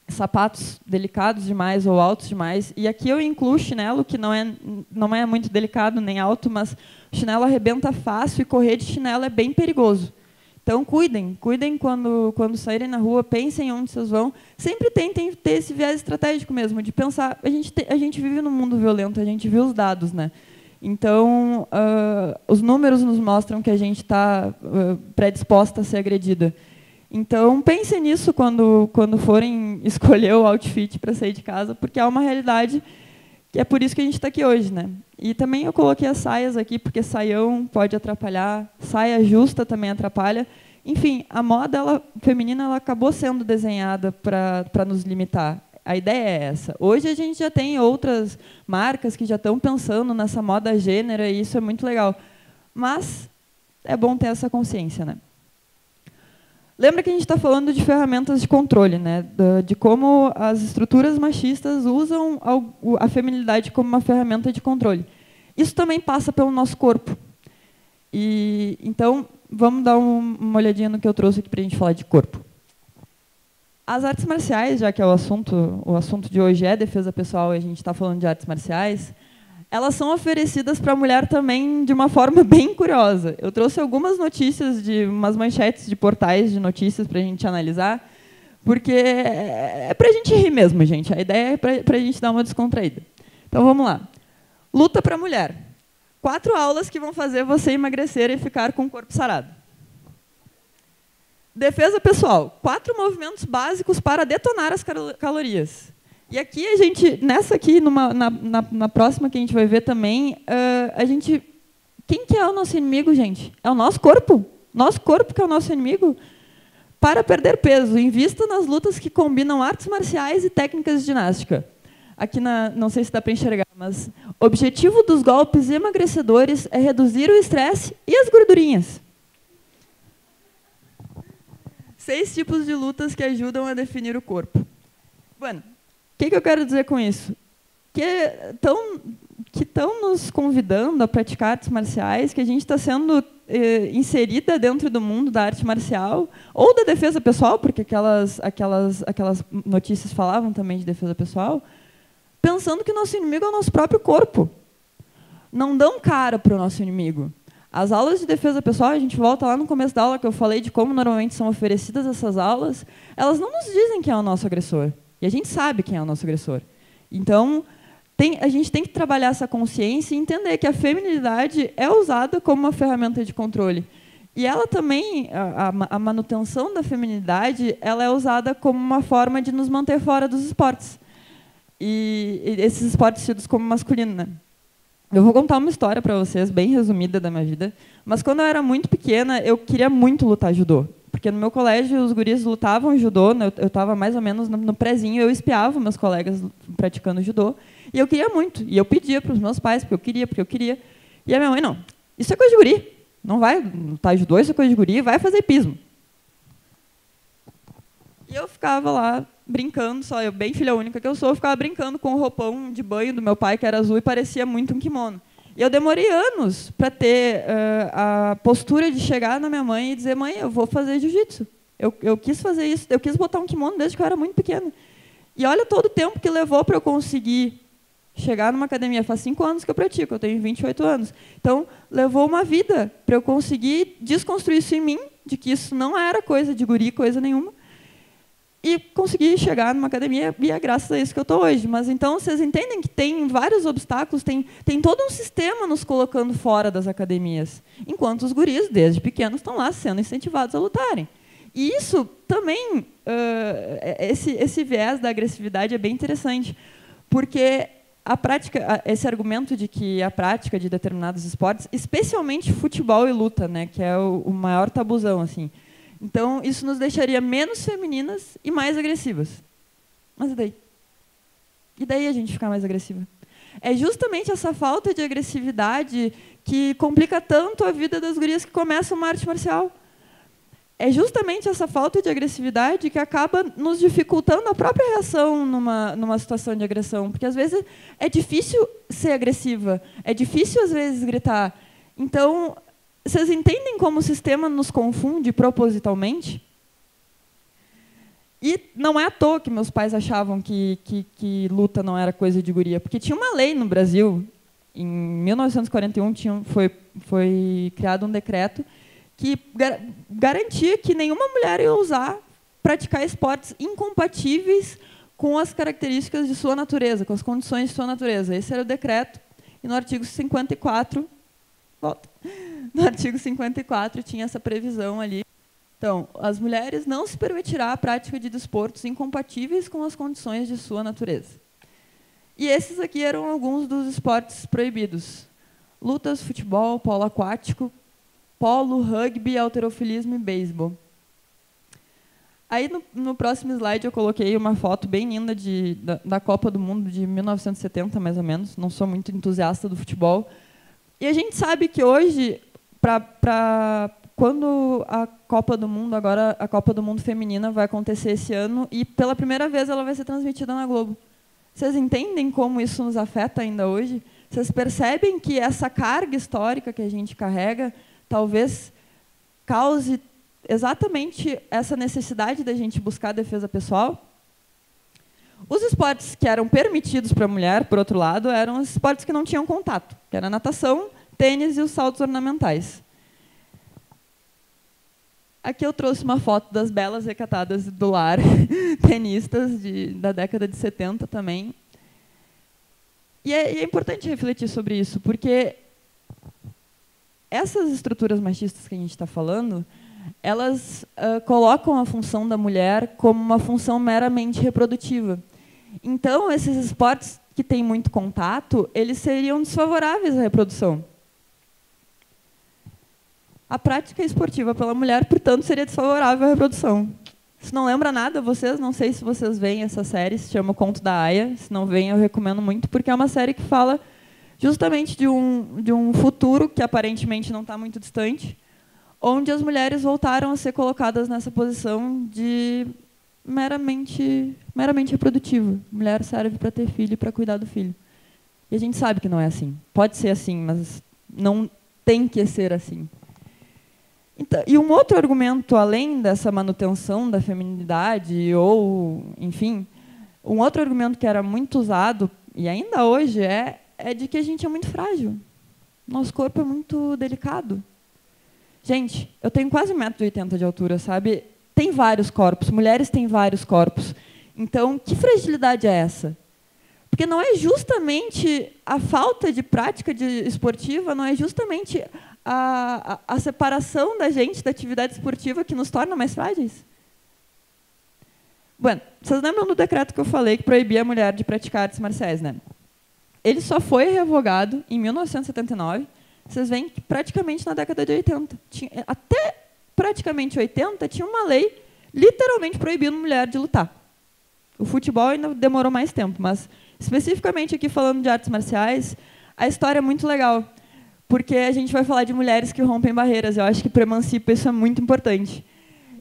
sapatos delicados demais ou altos demais. E aqui eu incluo chinelo, que não é, não é muito delicado nem alto, mas chinelo arrebenta fácil e correr de chinelo é bem perigoso. Então, cuidem, cuidem quando, quando saírem na rua, pensem onde vocês vão. Sempre tentem ter esse viés estratégico mesmo, de pensar. A gente, te, a gente vive num mundo violento, a gente viu os dados, né? Então, uh, os números nos mostram que a gente está uh, predisposta a ser agredida. Então, pensem nisso quando, quando forem <laughs> escolher o outfit para sair de casa, porque é uma realidade que é por isso que a gente está aqui hoje. Né? E também eu coloquei as saias aqui, porque saião pode atrapalhar, saia justa também atrapalha. Enfim, a moda ela, feminina ela acabou sendo desenhada para nos limitar. A ideia é essa. Hoje a gente já tem outras marcas que já estão pensando nessa moda gênero, e isso é muito legal. Mas é bom ter essa consciência. Né? Lembra que a gente está falando de ferramentas de controle, né? de como as estruturas machistas usam a feminilidade como uma ferramenta de controle. Isso também passa pelo nosso corpo. E então vamos dar uma olhadinha no que eu trouxe aqui para a gente falar de corpo. As artes marciais, já que é o assunto, o assunto de hoje é defesa pessoal e a gente está falando de artes marciais, elas são oferecidas para a mulher também de uma forma <laughs> bem curiosa. Eu trouxe algumas notícias de umas manchetes de portais de notícias para a gente analisar, porque é para a gente rir mesmo, gente. A ideia é para a gente dar uma descontraída. Então vamos lá. Luta para a mulher. Quatro aulas que vão fazer você emagrecer e ficar com o corpo sarado. Defesa pessoal. Quatro movimentos básicos para detonar as calorias. E aqui a gente, nessa aqui, numa, na, na, na, próxima que a gente vai ver também, uh, a gente, quem que é o nosso inimigo, gente? É o nosso corpo. Nosso corpo que é o nosso inimigo. Para perder peso, invista nas lutas que combinam artes marciais e técnicas de ginástica. Aqui, na, não sei se dá para enxergar, mas objetivo dos golpes emagrecedores é reduzir o estresse e as gordurinhas. Seis tipos de lutas que ajudam a definir o corpo. Bueno, que, que eu quero dizer com isso? Que estão que estão nos convidando a praticar artes marciais, que a gente está sendo eh, inserida dentro do mundo da arte marcial ou da defesa pessoal, porque aquelas aquelas aquelas notícias falavam também de defesa pessoal, pensando que nosso inimigo é o nosso próprio corpo. Não dão cara para o nosso inimigo. As aulas de defesa pessoal, a gente volta lá no começo da aula que eu falei de como normalmente são oferecidas essas aulas, elas não nos dizem quem é o nosso agressor. E a gente sabe quem é o nosso agressor. Então, tem, a gente tem que trabalhar essa consciência e entender que a feminilidade é usada como uma ferramenta de controle. E ela também, a, a, manutenção da feminilidade, ela é usada como uma forma de nos manter fora dos esportes. E, e esses esportes tidos como masculino. Né? Eu vou contar uma história para vocês, bem resumida da minha vida. Mas quando eu era muito pequena, eu queria muito lutar judô. Porque no meu colégio os guris lutavam judô, né? eu estava mais ou menos no, prézinho, eu espiava meus colegas praticando judô. E eu queria muito. E eu pedia para os meus pais, porque eu queria, porque eu queria. E a minha mãe, não, isso é coisa de guri. Não vai lutar judô, isso é coisa de guri, vai fazer pismo. E eu ficava lá brincando, só eu, bem filha única que eu sou, eu ficava brincando com o roupão de banho do meu pai, que era azul, e parecia muito um kimono. E eu demorei anos para ter uh, a postura de chegar na minha mãe e dizer, mãe, eu vou fazer jiu-jitsu. Eu, eu quis fazer isso, eu quis botar um kimono desde que eu era muito pequena. E olha todo o tempo que levou para eu conseguir chegar numa academia. Faz cinco anos que eu pratico, eu tenho 28 anos. Então, levou uma vida para eu conseguir desconstruir isso em mim, de que isso não era coisa de guri, coisa nenhuma, e conseguir chegar numa academia, e é graças a isso que eu estou hoje. Mas então, vocês entendem que tem vários obstáculos, tem, tem todo um sistema nos colocando fora das academias, enquanto os guris, desde pequenos, estão lá sendo incentivados a lutarem. E isso também, uh, esse, esse viés da agressividade é bem interessante, porque a prática, esse argumento de que a prática de determinados esportes, especialmente futebol e luta, né, que é o, o maior tabuzão, assim. Então, isso nos deixaria menos femininas e mais agressivas. Mas e daí? E daí a gente ficar mais agressiva? É justamente essa falta de agressividade que complica tanto a vida das gurias que começam uma arte marcial é justamente essa falta de agressividade que acaba nos dificultando a própria reação numa, numa situação de agressão. Porque, às vezes, é difícil ser agressiva, é difícil, às vezes, gritar. Então, vocês entendem como o sistema nos confunde propositalmente? E não é à toa que meus pais achavam que, que, que luta não era coisa de guria, porque tinha uma lei no Brasil, em 1941 tinha, foi, foi criado um decreto que gar garantia que nenhuma mulher ia usar praticar esportes incompatíveis com as características de sua natureza, com as condições de sua natureza. Esse era o decreto. E no artigo 54, volta, no artigo 54 tinha essa previsão ali. Então, as mulheres não se permitirá a prática de desportos incompatíveis com as condições de sua natureza. E esses aqui eram alguns dos esportes proibidos: lutas, futebol, polo aquático, polo, rugby, alterofilismo e beisebol. Aí no, no, próximo slide eu coloquei uma foto bem linda de, da, da, Copa do Mundo de 1970, mais ou menos. Não sou muito entusiasta do futebol. E a gente sabe que hoje, pra, quando a Copa do Mundo, agora a Copa do Mundo feminina vai acontecer esse ano, e pela primeira vez ela vai ser transmitida na Globo. Vocês entendem como isso nos afeta ainda hoje? Vocês percebem que essa carga histórica que a gente carrega talvez cause exatamente essa necessidade da gente buscar defesa pessoal. Os esportes que eram permitidos para a mulher, por outro lado, eram os esportes que não tinham contato, que era natação, tênis e os saltos ornamentais. Aqui eu trouxe uma foto das belas recatadas do lar, <laughs> tenistas de, da década de 70 também. E é, e é importante refletir sobre isso, porque essas estruturas machistas que a gente está falando, elas uh, colocam a função da mulher como uma função meramente reprodutiva. Então, esses esportes que têm muito contato, eles seriam desfavoráveis à reprodução. A prática esportiva pela mulher, portanto, seria desfavorável à reprodução. Se não lembra nada, vocês, não sei se vocês veem essa série, se chama O Conto da Aya. Se não veem, eu recomendo muito, porque é uma série que fala justamente de um, de um futuro que aparentemente não está muito distante, onde as mulheres voltaram a ser colocadas nessa posição de meramente, meramente reprodutiva. Mulher serve para ter filho e para cuidar do filho. E a gente sabe que não é assim. Pode ser assim, mas não tem que ser assim. Então, e um outro argumento, além dessa manutenção da feminilidade, ou, enfim, um outro argumento que era muito usado e ainda hoje é, é de que a gente é muito frágil. Nosso corpo é muito delicado. Gente, eu tenho quase 1,80m de altura, sabe? Tem vários corpos, mulheres têm vários corpos. Então, que fragilidade é essa? Porque não é justamente a falta de prática de esportiva, não é justamente a, a, separação da gente da atividade esportiva que nos torna mais frágeis? Bueno, vocês lembram do decreto que eu falei que proibia a mulher de praticar artes marciais, né? Ele só foi revogado em 1979. Vocês veem que praticamente na década de 80. Tinha, até praticamente 80 tinha uma lei literalmente proibindo mulher de lutar. O futebol ainda demorou mais tempo, mas especificamente aqui falando de artes marciais, a história é muito legal, porque a gente vai falar de mulheres que rompem barreiras. Eu acho que para emancipa isso é muito importante.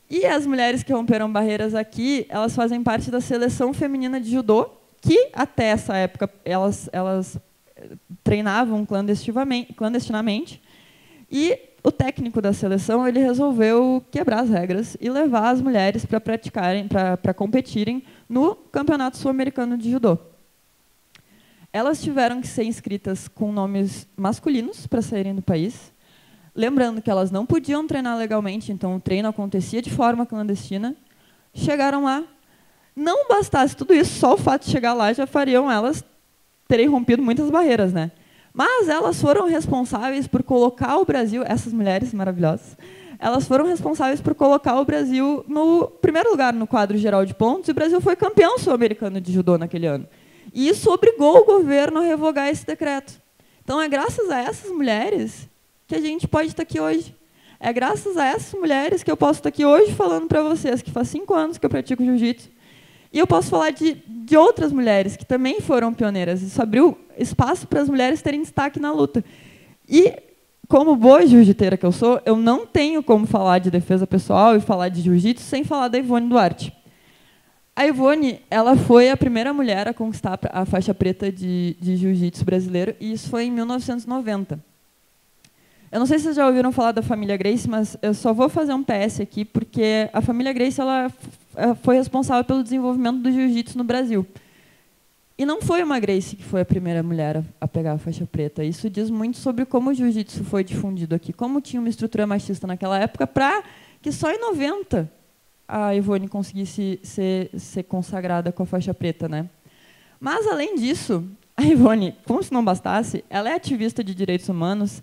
E as mulheres que romperam barreiras aqui, elas fazem parte da seleção feminina de judô, que até essa época elas, elas eh, treinavam clandestinamente, clandestinamente. E o técnico da seleção ele resolveu quebrar as regras e levar as mulheres para praticarem, para competirem no Campeonato Sul-Americano de Judô. Elas tiveram que ser inscritas com nomes masculinos para saírem do país Lembrando que elas não podiam treinar legalmente, então o treino acontecia de forma clandestina. Chegaram lá. Não bastasse tudo isso, só o fato de chegar lá já fariam elas terem rompido muitas barreiras, né? Mas elas foram responsáveis por colocar o Brasil, essas mulheres maravilhosas, elas foram responsáveis por colocar o Brasil no primeiro lugar no quadro geral de pontos, e o Brasil foi campeão sul-americano de judô naquele ano. E isso obrigou o governo a revogar esse decreto. Então é graças a essas mulheres que a gente pode estar aqui hoje. É graças a essas mulheres que eu posso estar aqui hoje falando para vocês que faz cinco anos que eu pratico jiu-jitsu. E eu posso falar de, de outras mulheres que também foram pioneiras. Isso abriu espaço para as mulheres terem destaque na luta. E, como boa jiu-jiteira que eu sou, eu não tenho como falar de defesa pessoal e falar de jiu-jitsu sem falar da Ivone Duarte. A Ivone ela foi a primeira mulher a conquistar a faixa preta de, de jiu-jitsu brasileiro, e isso foi em 1990. Eu não sei se vocês já ouviram falar da família Grace, mas eu só vou fazer um PS aqui, porque a família Grace ela foi responsável pelo desenvolvimento do jiu-jitsu no Brasil. E não foi uma Grace que foi a primeira mulher a pegar a faixa preta. Isso diz muito sobre como o jiu-jitsu foi difundido aqui, como tinha uma estrutura machista naquela época, para que só em 90 a Ivone conseguisse ser, ser consagrada com a faixa preta. Né? Mas, além disso, a Ivone, como se não bastasse, ela é ativista de direitos humanos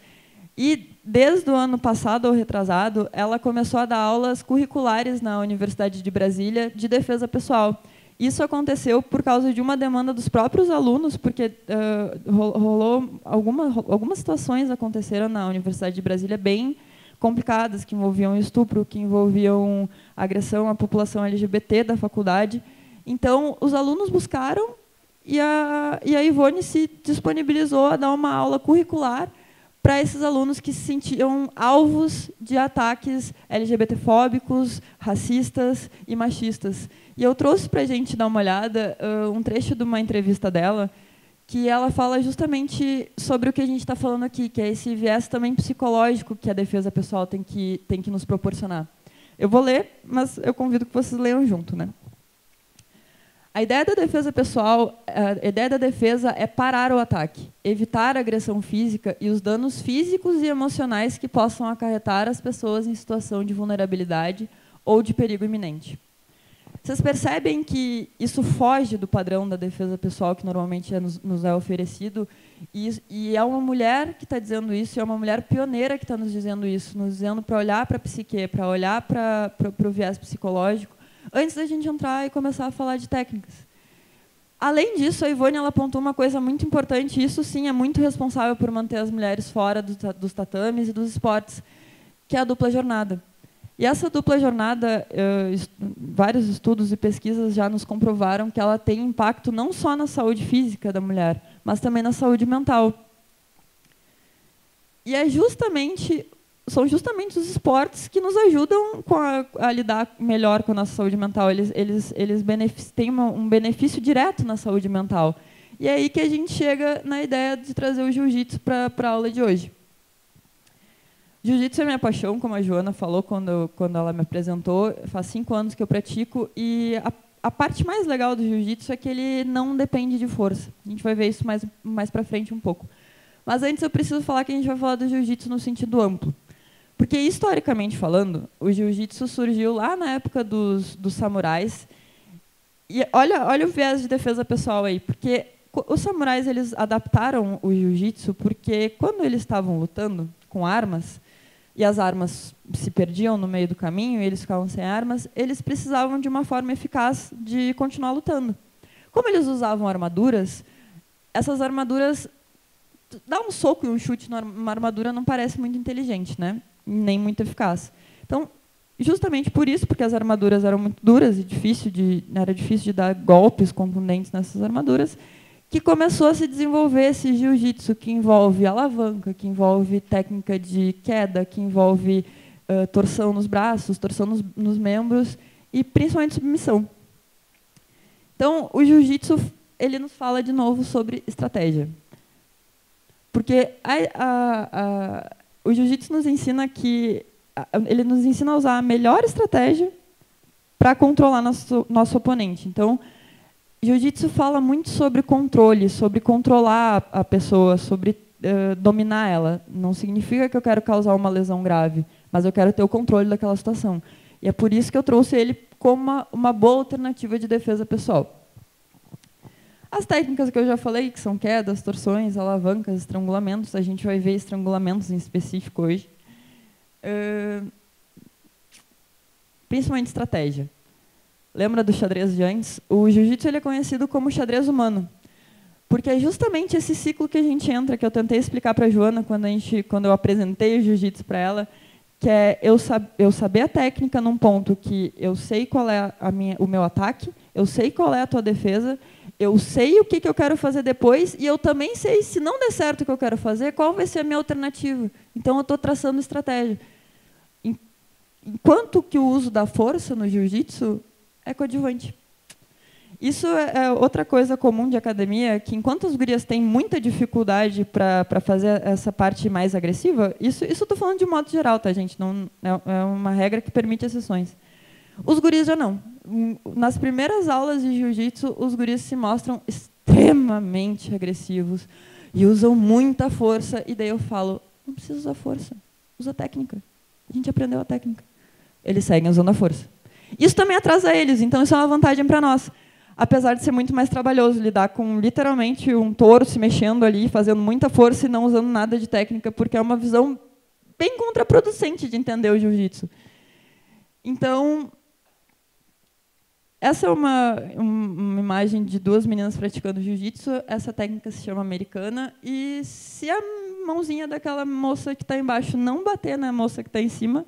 e desde o ano passado ou retrasado, ela começou a dar aulas curriculares na Universidade de Brasília de defesa pessoal. Isso aconteceu por causa de uma demanda dos próprios alunos, porque uh, rolou alguma, algumas situações aconteceram na Universidade de Brasília bem complicadas, que envolviam estupro, que envolviam agressão à população LGBT da faculdade. Então, os alunos buscaram e a, e a Ivone se disponibilizou a dar uma aula curricular para esses alunos que se sentiam alvos de ataques LGBTfóbicos, racistas e machistas. E eu trouxe para a gente dar uma olhada uh, um trecho de uma entrevista dela, que ela fala justamente sobre o que a gente está falando aqui, que é esse viés também psicológico que a defesa pessoal tem que, tem que nos proporcionar. Eu vou ler, mas eu convido que vocês leiam junto. Né? A ideia da defesa pessoal, a ideia da defesa é parar o ataque, evitar a agressão física e os danos físicos e emocionais que possam acarretar as pessoas em situação de vulnerabilidade ou de perigo iminente. Vocês percebem que isso foge do padrão da defesa pessoal que normalmente é nos, é oferecido e, e, é uma mulher que está dizendo isso, é uma mulher pioneira que está nos dizendo isso, nos dizendo para olhar para a psique, para olhar para o viés psicológico antes da gente entrar e começar a falar de técnicas. Além disso, a Ivone ela apontou uma coisa muito importante, e isso sim é muito responsável por manter as mulheres fora dos tatames e dos esportes, que é a dupla jornada. E essa dupla jornada, vários estudos e pesquisas já nos comprovaram que ela tem impacto não só na saúde física da mulher, mas também na saúde mental. E é justamente são justamente os esportes que nos ajudam a, a, lidar melhor com a nossa saúde mental. Eles, eles, eles têm um benefício direto na saúde mental. E é aí que a gente chega na ideia de trazer o jiu-jitsu para a aula de hoje. Jiu-jitsu é minha paixão, como a Joana falou quando, quando ela me apresentou. Faz cinco anos que eu pratico e a, a parte mais legal do jiu-jitsu é que ele não depende de força. A gente vai ver isso mais, mais para frente um pouco. Mas antes eu preciso falar que a gente vai falar do jiu-jitsu no sentido amplo. Porque, historicamente falando, o jiu-jitsu surgiu lá na época dos, dos samurais. E olha, olha o viés de defesa pessoal aí, porque os samurais eles adaptaram o jiu-jitsu porque quando eles estavam lutando com armas e as armas se perdiam no meio do caminho e eles ficavam sem armas, eles precisavam de uma forma eficaz de continuar lutando. Como eles usavam armaduras, essas armaduras dar um soco e um chute numa armadura não parece muito inteligente, né? Nem muito eficaz. Então, justamente por isso, porque as armaduras eram muito duras e difícil de, era difícil de dar golpes contundentes nessas armaduras, que começou a se desenvolver esse jiu-jitsu que envolve alavanca, que envolve técnica de queda, que envolve uh, torção nos braços, torção nos, nos, membros e principalmente submissão. Então, o jiu-jitsu ele nos fala de novo sobre estratégia, porque a, a, a, o jiu-jitsu nos ensina que ele nos ensina a usar a melhor estratégia para controlar nosso nosso oponente. Então, Jiu-jitsu fala muito sobre controle, sobre controlar a pessoa, sobre uh, dominar ela. Não significa que eu quero causar uma lesão grave, mas eu quero ter o controle daquela situação. E é por isso que eu trouxe ele como uma, uma boa alternativa de defesa pessoal. As técnicas que eu já falei, que são quedas, torções, alavancas, estrangulamentos, a gente vai ver estrangulamentos em específico hoje. Uh, principalmente estratégia. Lembra do xadrez de antes? O jiu-jitsu é conhecido como xadrez humano. Porque é justamente esse ciclo que a gente entra, que eu tentei explicar para a Joana quando, a gente, quando eu apresentei o jiu-jitsu para ela, que é eu, sab, eu saber a técnica num ponto que eu sei qual é a minha, o meu ataque, eu sei qual é a tua defesa, eu sei o que, que eu quero fazer depois e eu também sei, se não der certo o que eu quero fazer, qual vai ser a minha alternativa. Então, eu estou traçando estratégia. Enquanto que o uso da força no jiu-jitsu é coadjuvante. Isso é, é outra coisa comum de academia, que enquanto as gurias têm muita dificuldade para fazer essa parte mais agressiva, isso estou falando de modo geral, tá, gente? Não, é, é uma regra que permite exceções. Os guris já não. Nas primeiras aulas de jiu-jitsu, os guris se mostram extremamente agressivos e usam muita força. E daí eu falo, não precisa usar força, usa técnica. A gente aprendeu a técnica. Eles seguem usando a força. Isso também atrasa eles, então isso é uma vantagem para nós. Apesar de ser muito mais trabalhoso lidar com literalmente um touro se mexendo ali, fazendo muita força e não usando nada de técnica, porque é uma visão bem contraproducente de entender o jiu-jitsu. Então, essa é uma, uma imagem de duas meninas praticando jiu-jitsu. Essa técnica se chama americana. E se a mãozinha daquela moça que está embaixo não bater na moça que está em cima,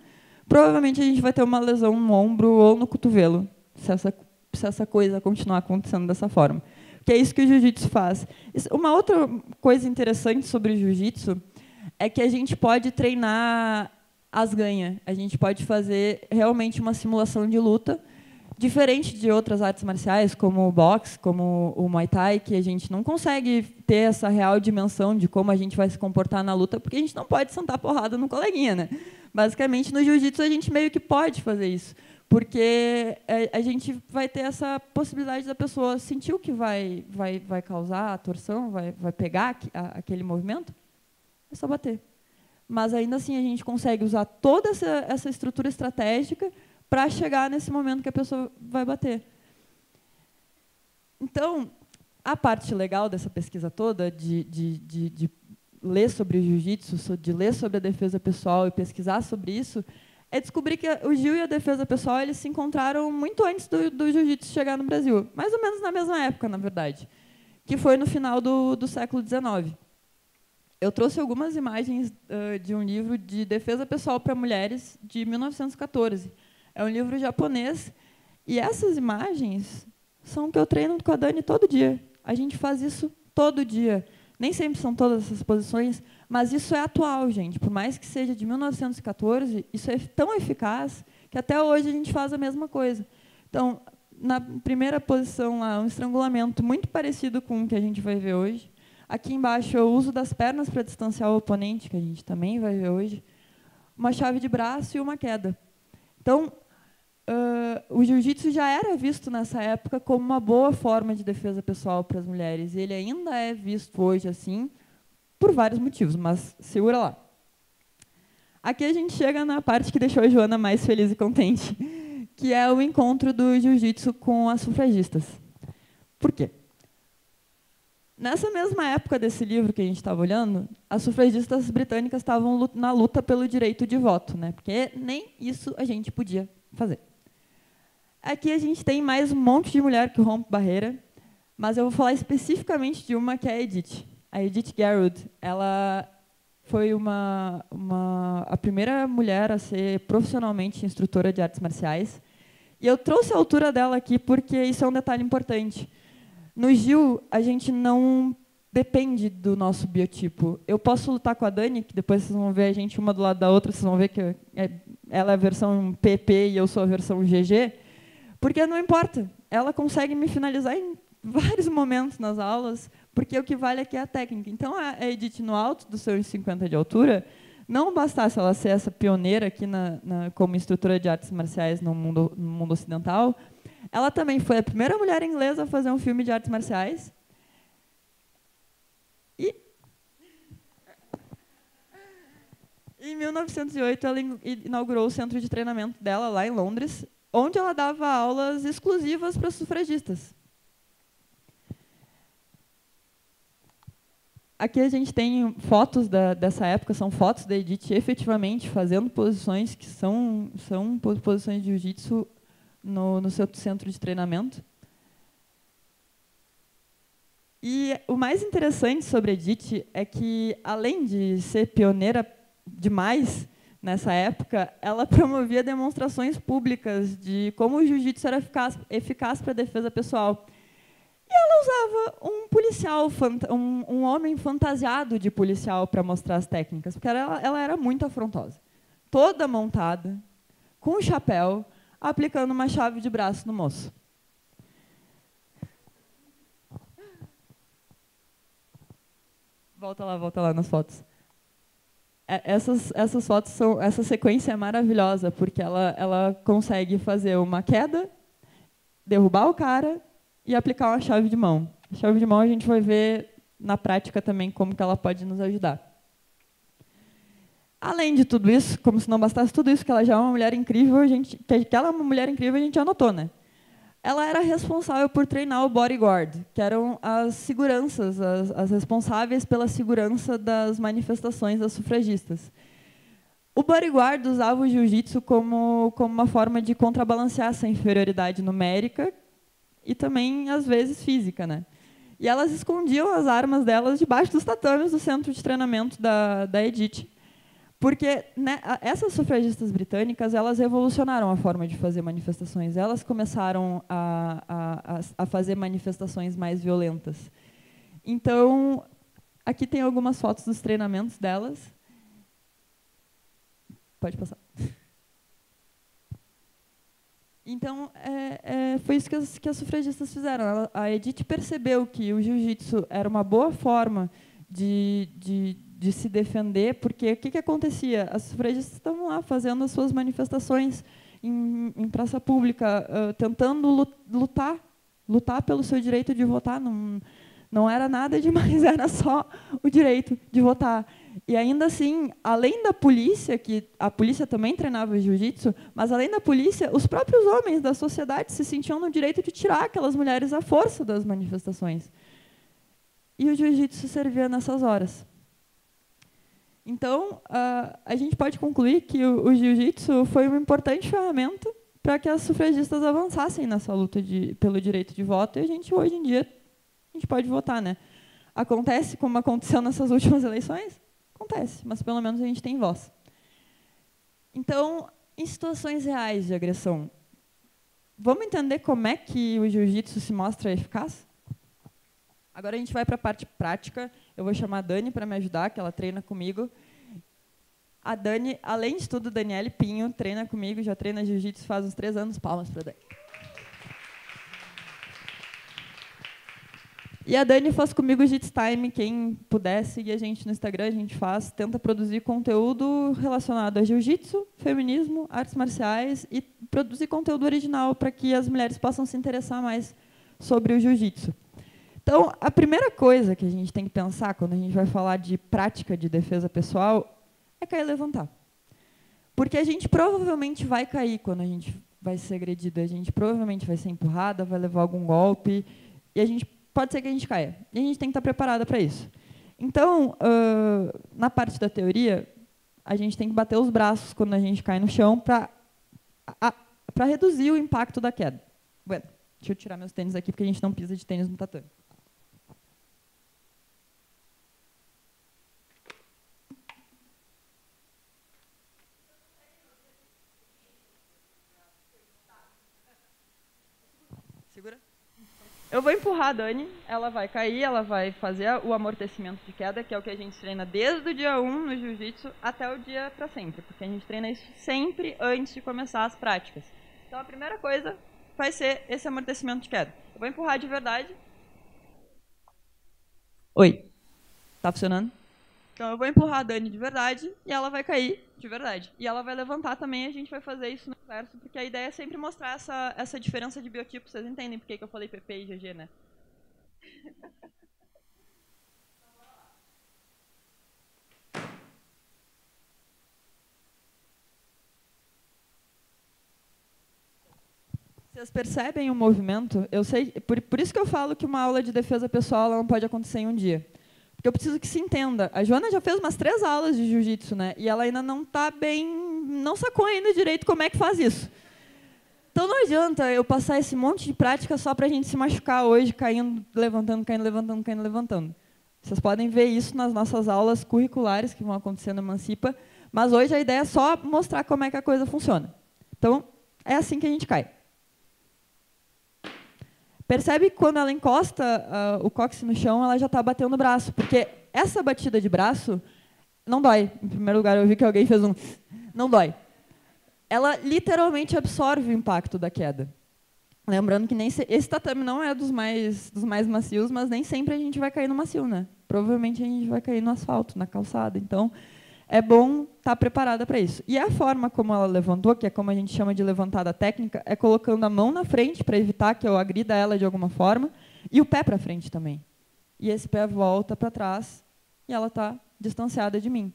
provavelmente a gente vai ter uma lesão no ombro ou no cotovelo, se essa, se essa coisa continuar acontecendo dessa forma. Que é isso que o jiu-jitsu faz. Uma outra coisa interessante sobre o jiu-jitsu é que a gente pode treinar as ganhas. A gente pode fazer realmente uma simulação de luta, diferente de outras artes marciais, como o boxe, como o muay thai, que a gente não consegue ter essa real dimensão de como a gente vai se comportar na luta, porque a gente não pode sentar porrada no coleguinha, né? Basicamente, no jiu-jitsu, a gente meio que pode fazer isso, porque é, a gente vai ter essa possibilidade da pessoa sentir o que vai, vai, vai causar a torção, vai, vai pegar aquele movimento, é só bater. Mas, ainda assim, a gente consegue usar toda essa, essa estrutura estratégica para chegar nesse momento que a pessoa vai bater. Então, a parte legal dessa pesquisa toda, de, de, de, de ler sobre o jiu-jitsu, de ler sobre a defesa pessoal e pesquisar sobre isso, é descobrir que o Gil e a defesa pessoal eles se encontraram muito antes do, do jiu-jitsu chegar no Brasil, mais ou menos na mesma época, na verdade, que foi no final do, do século XIX. Eu trouxe algumas imagens uh, de um livro de defesa pessoal para mulheres de 1914. É um livro japonês e essas imagens são que eu treino com a Dani todo dia. A gente faz isso todo dia. Nem sempre são todas essas posições, mas isso é atual, gente. Por mais que seja de 1914, isso é tão eficaz que até hoje a gente faz a mesma coisa. Então, na primeira posição lá, um estrangulamento muito parecido com o que a gente vai ver hoje. Aqui embaixo, o uso das pernas para distanciar o oponente, que a gente também vai ver hoje. Uma chave de braço e uma queda. Então, uh, o jiu-jitsu já era visto nessa época como uma boa forma de defesa pessoal para as mulheres. E ele ainda é visto hoje assim, por vários motivos, mas segura lá. Aqui a gente chega na parte que deixou a Joana mais feliz e contente, <laughs> que é o encontro do jiu-jitsu com as sufragistas. Por quê? Nessa mesma época desse livro que a gente estava olhando, as sufragistas britânicas estavam na luta pelo direito de voto, né? porque nem isso a gente podia fazer. Aqui a gente tem mais um monte de mulher que rompe barreira, mas eu vou falar especificamente de uma que é a Edith. A Edith Garrod, ela foi uma, uma, a primeira mulher a ser profissionalmente instrutora de artes marciais. E eu trouxe a altura dela aqui porque isso é um detalhe importante. No Gil, a gente não depende do nosso biotipo. Eu posso lutar com a Dani, que depois vocês vão ver a gente uma do lado da outra, vocês vão ver que é, ela é a versão PP e eu sou a versão GG, porque não importa. Ela consegue me finalizar em vários momentos nas aulas, porque o que vale aqui é a técnica. Então, a Edith, no alto dos seus 50 de altura, não bastasse ela ser essa pioneira aqui na, na, como instrutora de artes marciais no mundo, no mundo ocidental, ela também foi a primeira mulher inglesa a fazer um filme de artes marciais. E em 1908 ela inaugurou o centro de treinamento dela lá em Londres, onde ela dava aulas exclusivas para sufragistas. Aqui a gente tem fotos da, dessa época, são fotos da Edith efetivamente fazendo posições que são, são posições de jiu-jitsu no, no seu centro de treinamento. E o mais interessante sobre a Edith é que, além de ser pioneira demais nessa época, ela promovia demonstrações públicas de como o jiu-jitsu era eficaz, eficaz para a defesa pessoal. E ela usava um policial, um, um homem fantasiado de policial para mostrar as técnicas, porque ela, ela era muito afrontosa. Toda montada, com chapéu, aplicando uma chave de braço no moço. Volta lá, volta lá nas fotos. É, essas, essas fotos são, essa sequência é maravilhosa porque ela, ela consegue fazer uma queda, derrubar o cara e aplicar uma chave de mão. A chave de mão a gente vai ver na prática também como que ela pode nos ajudar. Além de tudo isso, como se não bastasse tudo isso, que ela já é uma mulher incrível, a gente, que ela é uma mulher incrível, a gente já notou, né? Ela era responsável por treinar o bodyguard, que eram as seguranças, as, as responsáveis pela segurança das manifestações das sufragistas. O bodyguard usava o jiu-jitsu como, como uma forma de contrabalancear essa inferioridade numérica e também, às vezes, física. Né? E elas escondiam as armas delas debaixo dos tatames do centro de treinamento da, da Edith, porque né, essas sufragistas britânicas elas revolucionaram a forma de fazer manifestações. Elas começaram a, a, a fazer manifestações mais violentas. Então, aqui tem algumas fotos dos treinamentos delas. Pode passar. Então, é, é, foi isso que as, que as sufragistas fizeram. Ela, a Edith percebeu que o jiu-jitsu era uma boa forma de, de, de se defender, porque o que, que acontecia? As sufragistas estavam lá fazendo as suas manifestações em, em praça pública, uh, tentando lutar, lutar pelo seu direito de votar. Não, não era nada demais, <laughs> era só o direito de votar. E ainda assim, além da polícia, que a polícia também treinava jiu-jitsu, mas além da polícia, os próprios homens da sociedade se sentiam no direito de tirar aquelas mulheres à força das manifestações. E o jiu-jitsu servia nessas horas. Então, uh, a gente pode concluir que o, o jiu-jitsu foi uma importante ferramenta para que as sufragistas avançassem nessa luta de, pelo direito de voto, e a gente, hoje em dia, a gente pode votar. Né? Acontece como aconteceu nessas últimas <laughs> eleições? Acontece, mas pelo menos a gente tem voz. Então, em situações reais de agressão, vamos entender como é que o jiu-jitsu se mostra eficaz? Agora a gente vai para a parte prática. Eu vou chamar a Dani para me ajudar, que ela treina comigo. A Dani, além de tudo, Daniele Pinho treina comigo, já treina jiu-jitsu faz uns três anos. Palmas para Dani. E a Dani faz comigo Jits Time. Quem puder seguir a gente no Instagram, a gente faz, tenta produzir conteúdo relacionado a jiu-jitsu, feminismo, artes marciais e produzir conteúdo original para que as mulheres possam se interessar mais sobre o jiu-jitsu. Então, a primeira coisa que a gente tem que pensar quando a gente vai falar de prática de defesa pessoal é cair e levantar. Porque a gente provavelmente vai cair quando a gente vai ser agredida, a gente provavelmente vai ser empurrada, vai levar algum golpe, e a gente pode ser que a gente caia. E a gente tem que estar preparada para isso. Então, uh, na parte da teoria, a gente tem que bater os braços quando a gente cai no chão para reduzir o impacto da queda. Bueno, deixa eu tirar meus tênis aqui, porque a gente não pisa de tênis no tatame. Eu vou empurrar a Dani, ela vai cair, ela vai fazer o amortecimento de queda, que é o que a gente treina desde o dia 1 no jiu-jitsu até o dia para sempre, porque a gente treina isso sempre antes de começar as práticas. Então a primeira coisa vai ser esse amortecimento de queda. Eu vou empurrar de verdade. Oi. Tá funcionando? Então eu vou empurrar a Dani de verdade e ela vai cair de verdade. E ela vai levantar também, a gente vai fazer isso no inverso, porque a ideia é sempre mostrar essa, essa diferença de biotipo. Vocês entendem por que, que eu falei PP e GG, né? Vocês percebem o movimento? Eu sei, por, por isso que eu falo que uma aula de defesa pessoal não pode acontecer em um dia. Eu preciso que se entenda. A Joana já fez umas três aulas de jiu-jitsu, né? E ela ainda não está bem, não sacou ainda direito como é que faz isso. Então não adianta eu passar esse monte de prática só para a gente se machucar hoje, caindo, levantando, caindo, levantando, caindo, levantando. Vocês podem ver isso nas nossas aulas curriculares que vão acontecer no Emancipa, mas hoje a ideia é só mostrar como é que a coisa funciona. Então, é assim que a gente cai. Percebe que quando ela encosta uh, o cóccix no chão, ela já está batendo o braço, porque essa batida de braço não dói. Em primeiro lugar, eu vi que alguém fez um... <laughs> Não dói. Ela literalmente absorve o impacto da queda. Lembrando que nem se... esse tatame não é dos mais, dos mais macios, mas nem sempre a gente vai cair no macio. Né? Provavelmente a gente vai cair no asfalto, na calçada. Então, é bom estar tá preparada para isso. E a forma como ela levantou, que é como a gente chama de levantada técnica, é colocando a mão na frente para evitar que eu agrida ela de alguma forma, e o pé para frente também. E esse pé volta para trás e ela está distanciada de mim.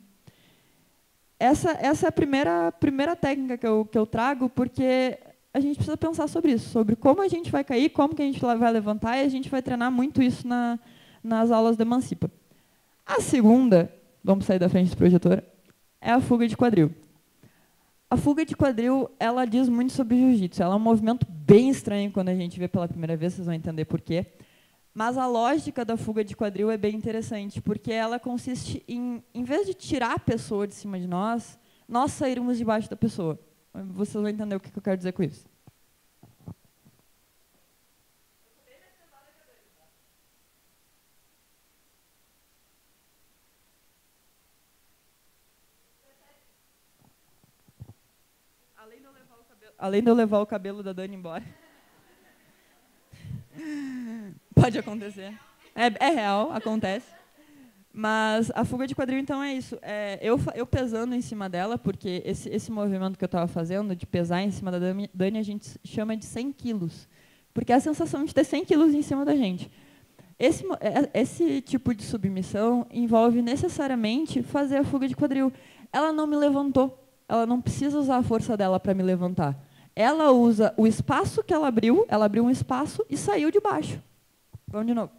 Essa, essa é a primeira, primeira técnica que eu, que eu trago, porque a gente precisa pensar sobre isso, sobre como a gente vai cair, como que a gente vai levantar, e a gente vai treinar muito isso na, nas aulas da Emancipa. A segunda vamos sair da frente do projetor, é a fuga de quadril. A fuga de quadril, ela diz muito sobre jiu-jitsu. Ela é um movimento bem estranho quando a gente vê pela primeira vez, vocês vão entender por quê. Mas a lógica da fuga de quadril é bem interessante, porque ela consiste em, em vez de tirar a pessoa de cima de nós, nós sairmos debaixo da pessoa. Vocês vão entender o que eu quero dizer com isso. Além de eu levar o cabelo da Dani embora. <laughs> Pode acontecer. É, é, real, acontece. Mas a fuga de quadril, então, é isso. É, eu, eu pesando em cima dela, porque esse, esse movimento que eu estava fazendo, de pesar em cima da Dani, a gente chama de 100 quilos. Porque é a sensação de ter 100 quilos em cima da gente. Esse, é, esse tipo de submissão envolve necessariamente fazer a fuga de quadril. Ela não me levantou. Ela não precisa usar a força dela para me levantar ela usa o espaço que ela abriu, ela abriu um espaço e saiu de baixo. Vamos de novo.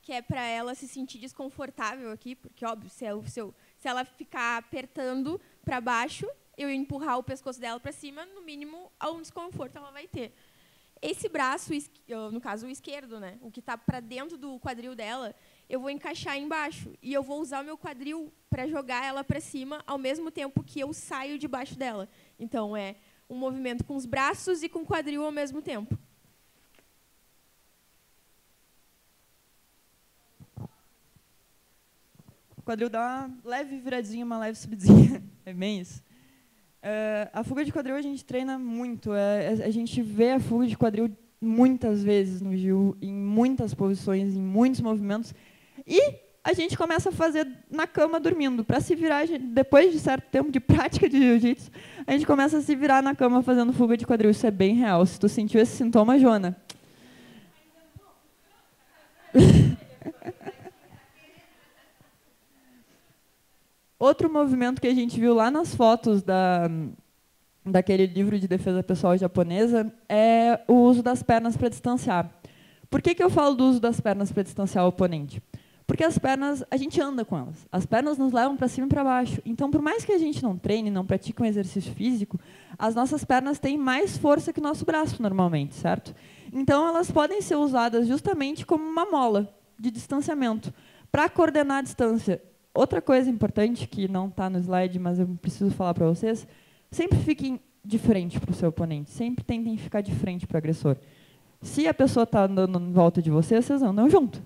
que é para ela se sentir desconfortável aqui, porque óbvio, se, eu, se, eu, se ela ficar apertando para baixo, eu empurrar o pescoço dela para cima, no mínimo, algum desconforto ela vai ter. Esse braço, no caso o esquerdo, né, o que está para dentro do quadril dela, eu vou encaixar embaixo e eu vou usar o meu quadril para jogar ela para cima ao mesmo tempo que eu saio debaixo dela. Então é um movimento com os braços e com o quadril ao mesmo tempo. O quadril dá uma leve viradinha, uma leve subidinha. <laughs> É bem isso. Uh, a fuga de quadril a gente treina muito. É, é, a gente vê a fuga de quadril muitas vezes no Gil, em muitas posições, em muitos movimentos. E a gente começa a fazer na cama dormindo. Para se virar, depois de certo tempo de <laughs> prática de jiu-jitsu, a gente começa a se virar na cama fazendo fuga de quadril. Isso é bem real. Se tu sentiu esse sintoma, Joana. <laughs> Outro movimento que a gente viu lá nas fotos da, daquele livro de defesa pessoal japonesa é o uso das pernas para distanciar. Por que, que eu falo do uso das pernas para distanciar o oponente? Porque as pernas, a gente anda com elas. As pernas nos levam para cima e para baixo. Então, por mais que a gente não treine, não pratique um exercício físico, as nossas pernas têm mais força que o nosso braço, normalmente, certo? Então, elas podem ser usadas justamente como uma mola de distanciamento, para coordenar a distância. Outra coisa importante que não está no slide, mas eu preciso falar para vocês, sempre fiquem de frente para o seu oponente, sempre tentem ficar de frente para o agressor. Se a pessoa está andando em volta de você, vocês andam junto.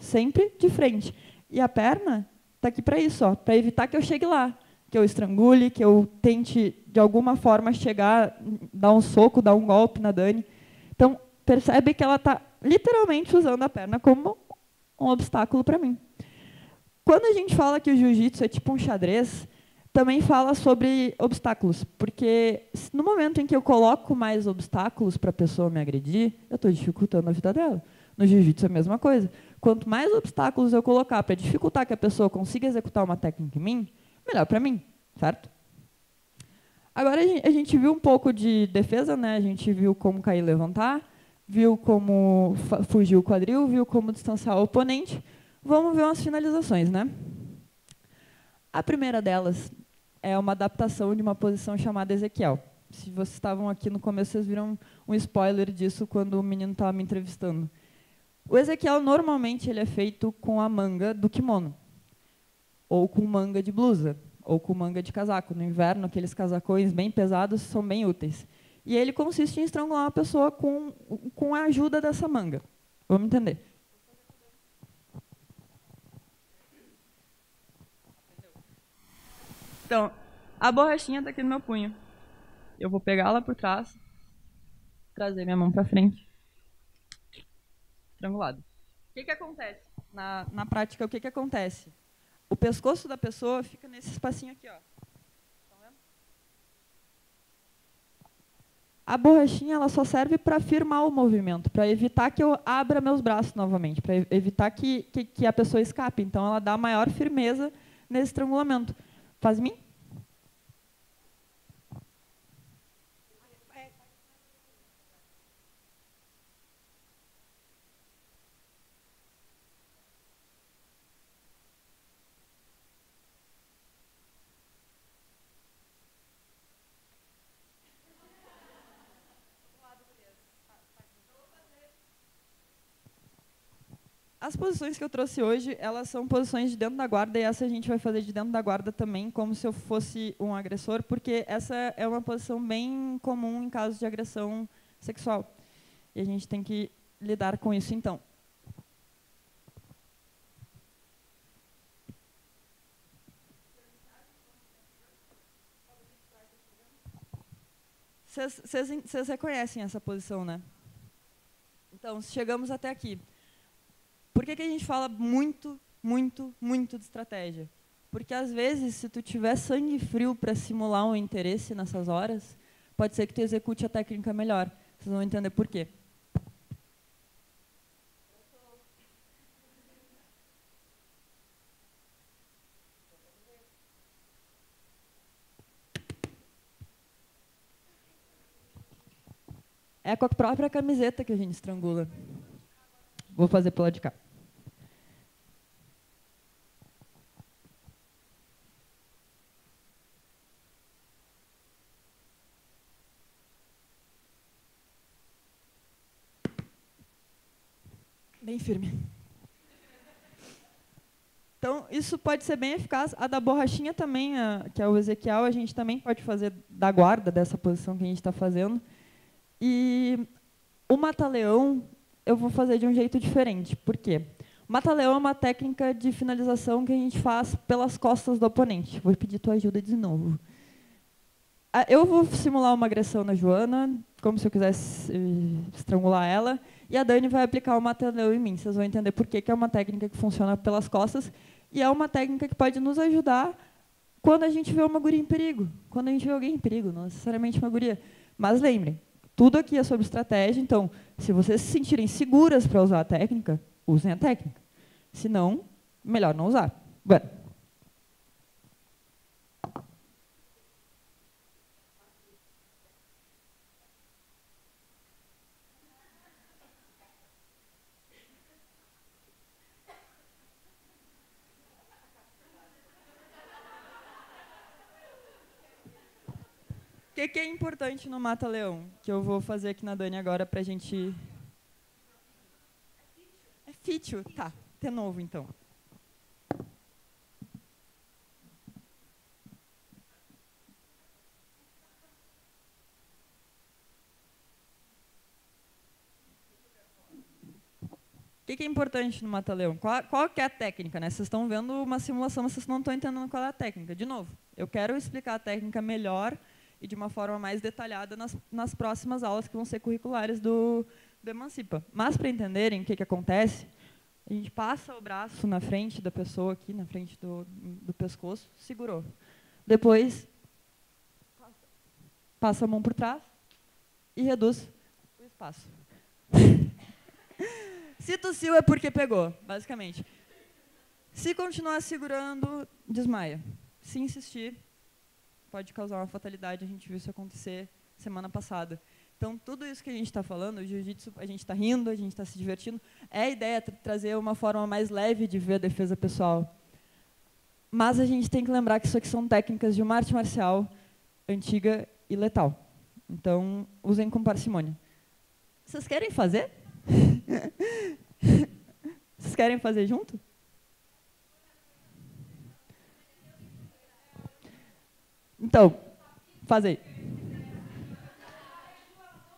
Sempre de frente. E a perna está aqui para isso, para evitar que eu chegue lá, que eu estrangule, que eu tente, de alguma forma, chegar, dar um soco, dar um golpe na Dani. Então, percebe que ela está literalmente usando a perna como um obstáculo para mim. Quando a gente fala que o jiu-jitsu é tipo um xadrez, também fala sobre obstáculos, porque no momento em que eu coloco mais obstáculos para a pessoa me agredir, eu estou dificultando a vida dela. No jiu-jitsu é a mesma coisa. Quanto mais obstáculos eu colocar para dificultar que a pessoa consiga executar uma técnica em mim, melhor para mim, certo? Agora a gente viu um pouco de defesa, né? A gente viu como cair e levantar, viu como fugir o quadril, viu como distanciar o oponente. Vamos ver umas finalizações, né? A primeira delas é uma adaptação de uma posição chamada Ezequiel. Se vocês estavam aqui no começo, vocês viram um spoiler disso quando o menino estava me entrevistando. O Ezequiel, normalmente, ele é feito com a manga do kimono, ou com manga de blusa, ou com manga de casaco. No inverno, aqueles casacões bem pesados são bem úteis. E ele consiste em estrangular uma pessoa com, com a ajuda dessa manga. Vamos entender. Então, a borrachinha está aqui no meu punho. Eu vou pegá-la por trás, trazer minha mão para frente. Estrangulado. O que, que acontece? Na, na prática, o que, que acontece? O pescoço da pessoa fica nesse espacinho aqui, ó. A borrachinha ela só serve para firmar o movimento, para evitar que eu abra meus braços novamente, para evitar que, que, que, a pessoa escape. Então, ela dá maior firmeza nesse estrangulamento. Faz mim? As posições que eu trouxe hoje, elas são posições de dentro da guarda e essa a gente vai fazer de dentro da guarda também, como se eu fosse um agressor, porque essa é uma posição bem comum em casos de agressão sexual. E a gente tem que lidar com isso então. Vocês reconhecem essa posição, né? Então, chegamos até aqui. Por que, que a gente fala muito, muito, muito de estratégia? Porque às vezes, se tu tiver sangue frio para simular um interesse nessas horas, pode ser que tu execute a técnica melhor. Vocês vão entender por quê. É com a própria camiseta que a gente estrangula. Vou fazer pelo lado de cá. Bem firme. Então, isso pode ser bem eficaz. A da borrachinha também, a, que é o Ezequiel, a gente também pode fazer da guarda, dessa posição que a gente está fazendo. E o mata-leão, eu vou fazer de um jeito diferente. Por quê? Mata-leão é uma técnica de finalização que a gente faz pelas costas do oponente. Vou pedir tua ajuda de novo. Eu vou simular uma agressão na Joana, como se eu quisesse eh, estrangular ela, E a Dani vai aplicar o mata-leão em mim. Vocês vão entender por que, que é uma técnica que funciona pelas costas e é uma técnica que pode nos ajudar quando a gente vê uma guria em perigo, quando a gente vê alguém em perigo, não necessariamente uma guria. Mas lembrem, tudo aqui é sobre estratégia, então, se vocês se sentirem seguras para usar a técnica, usem a técnica. Se não, melhor não usar. Bueno. O que, é importante no Mata-Leão? Que eu vou fazer aqui na Dani agora para a gente... É fítio? Tá, de novo então. O que, que é importante no Mata-Leão? Qual, qual que é a técnica? Né? Vocês estão vendo uma simulação, mas vocês não estão entendendo qual é a técnica. De novo, eu quero explicar a técnica melhor e de uma forma mais detalhada nas, nas próximas aulas que vão ser curriculares do, do Emancipa. Mas, para entenderem o que, que acontece, a gente passa o braço na frente da pessoa, aqui na frente do, do pescoço, segurou. Depois, passa a mão por trás e reduz o espaço. <laughs> Se tossiu é porque pegou, basicamente. Se continuar segurando, desmaia. Se insistir, pode causar uma fatalidade. A gente viu isso acontecer semana passada. Então, tudo isso que a gente está falando, o jiu-jitsu, a gente está rindo, a gente está se divertindo. É a ideia tra trazer uma forma mais leve de ver a defesa pessoal. Mas a gente tem que lembrar que isso aqui são técnicas de uma arte marcial antiga e letal. Então, usem com parcimônia. Vocês querem fazer? <laughs> Vocês querem fazer junto? Então, faz aí.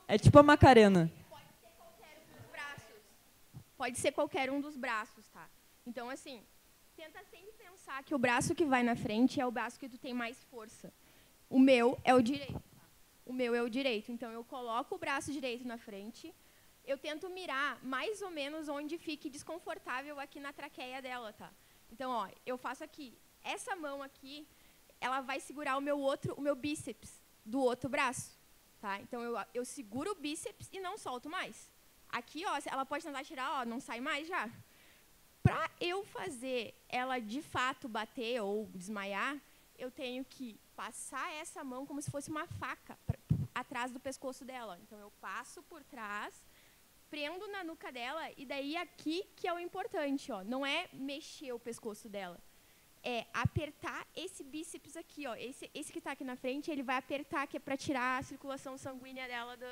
É tipo a Macarena. Pode ser qualquer um dos braços, tá? Então, assim, tenta sempre pensar que o braço que vai na frente é o braço que tu tem mais força. O meu é o direito. Tá? O meu é o direito. Então, eu coloco o braço direito na frente, eu tento mirar mais ou menos onde fique desconfortável aqui na traqueia dela, tá? Então, ó, eu faço aqui. Essa mão aqui, ela vai segurar o meu outro, o meu bíceps do outro braço, tá? Então eu, eu seguro o bíceps e não solto mais. Aqui, ó, ela pode tentar tirar, ó, não sai mais já. Para eu fazer ela de fato bater ou desmaiar, eu tenho que passar essa mão como se fosse uma faca pra, atrás do pescoço dela. Então eu passo por trás, prendo na nuca dela e daí aqui que é o importante, ó, não é mexer o pescoço dela é apertar esse bíceps aqui, ó. Esse, esse que está aqui na frente, ele vai apertar, que é para tirar a circulação sanguínea dela do,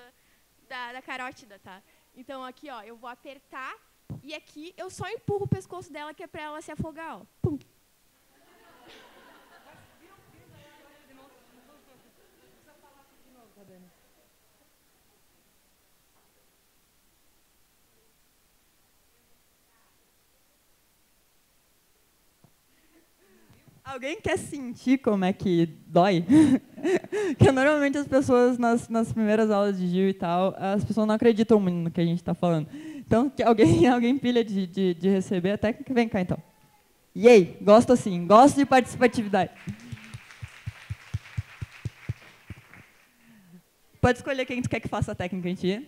da, da carótida, tá? Então, aqui, ó, eu vou apertar e aqui eu só empurro o pescoço dela, que é para ela se afogar, ó. Pum. Alguém quer sentir como é que dói? <laughs> que normalmente as pessoas, nas, nas primeiras aulas de Gil e tal, as pessoas não acreditam muito no que a gente está falando. Então, que alguém, <laughs> alguém pilha de, de, de receber a técnica, vem cá então. Yay, gosto assim, gosto de participatividade. Pode escolher quem tu quer que faça a técnica em ti.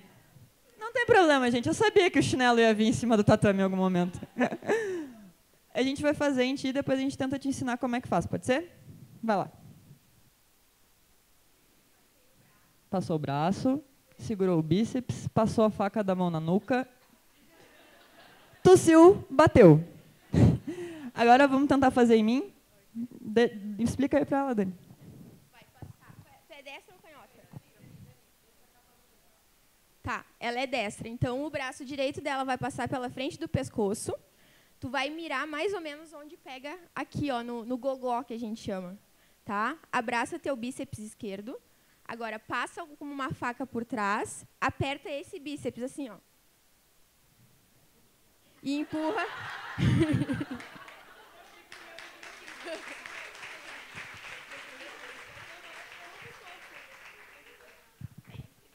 Não tem problema, gente. Eu sabia que o chinelo ia vir em cima do tatame em algum momento. <laughs> A gente vai fazer em ti e depois a gente tenta te ensinar como é que faz. Pode ser? Vai lá. Passou o braço, segurou o bíceps, passou a faca da mão na nuca, tossiu, bateu. <laughs> Agora vamos tentar fazer em mim. De, explica aí para ela, Dani. Vai passar. É destra ou canhota? Tá, ela é destra. Então o braço direito dela vai passar pela frente do pescoço tu vai mirar mais ou menos onde pega aqui, ó, no, no gogó que a gente chama, tá? Abraça teu bíceps esquerdo. Agora passa com uma faca por trás, aperta esse bíceps assim, ó. E empurra. <laughs>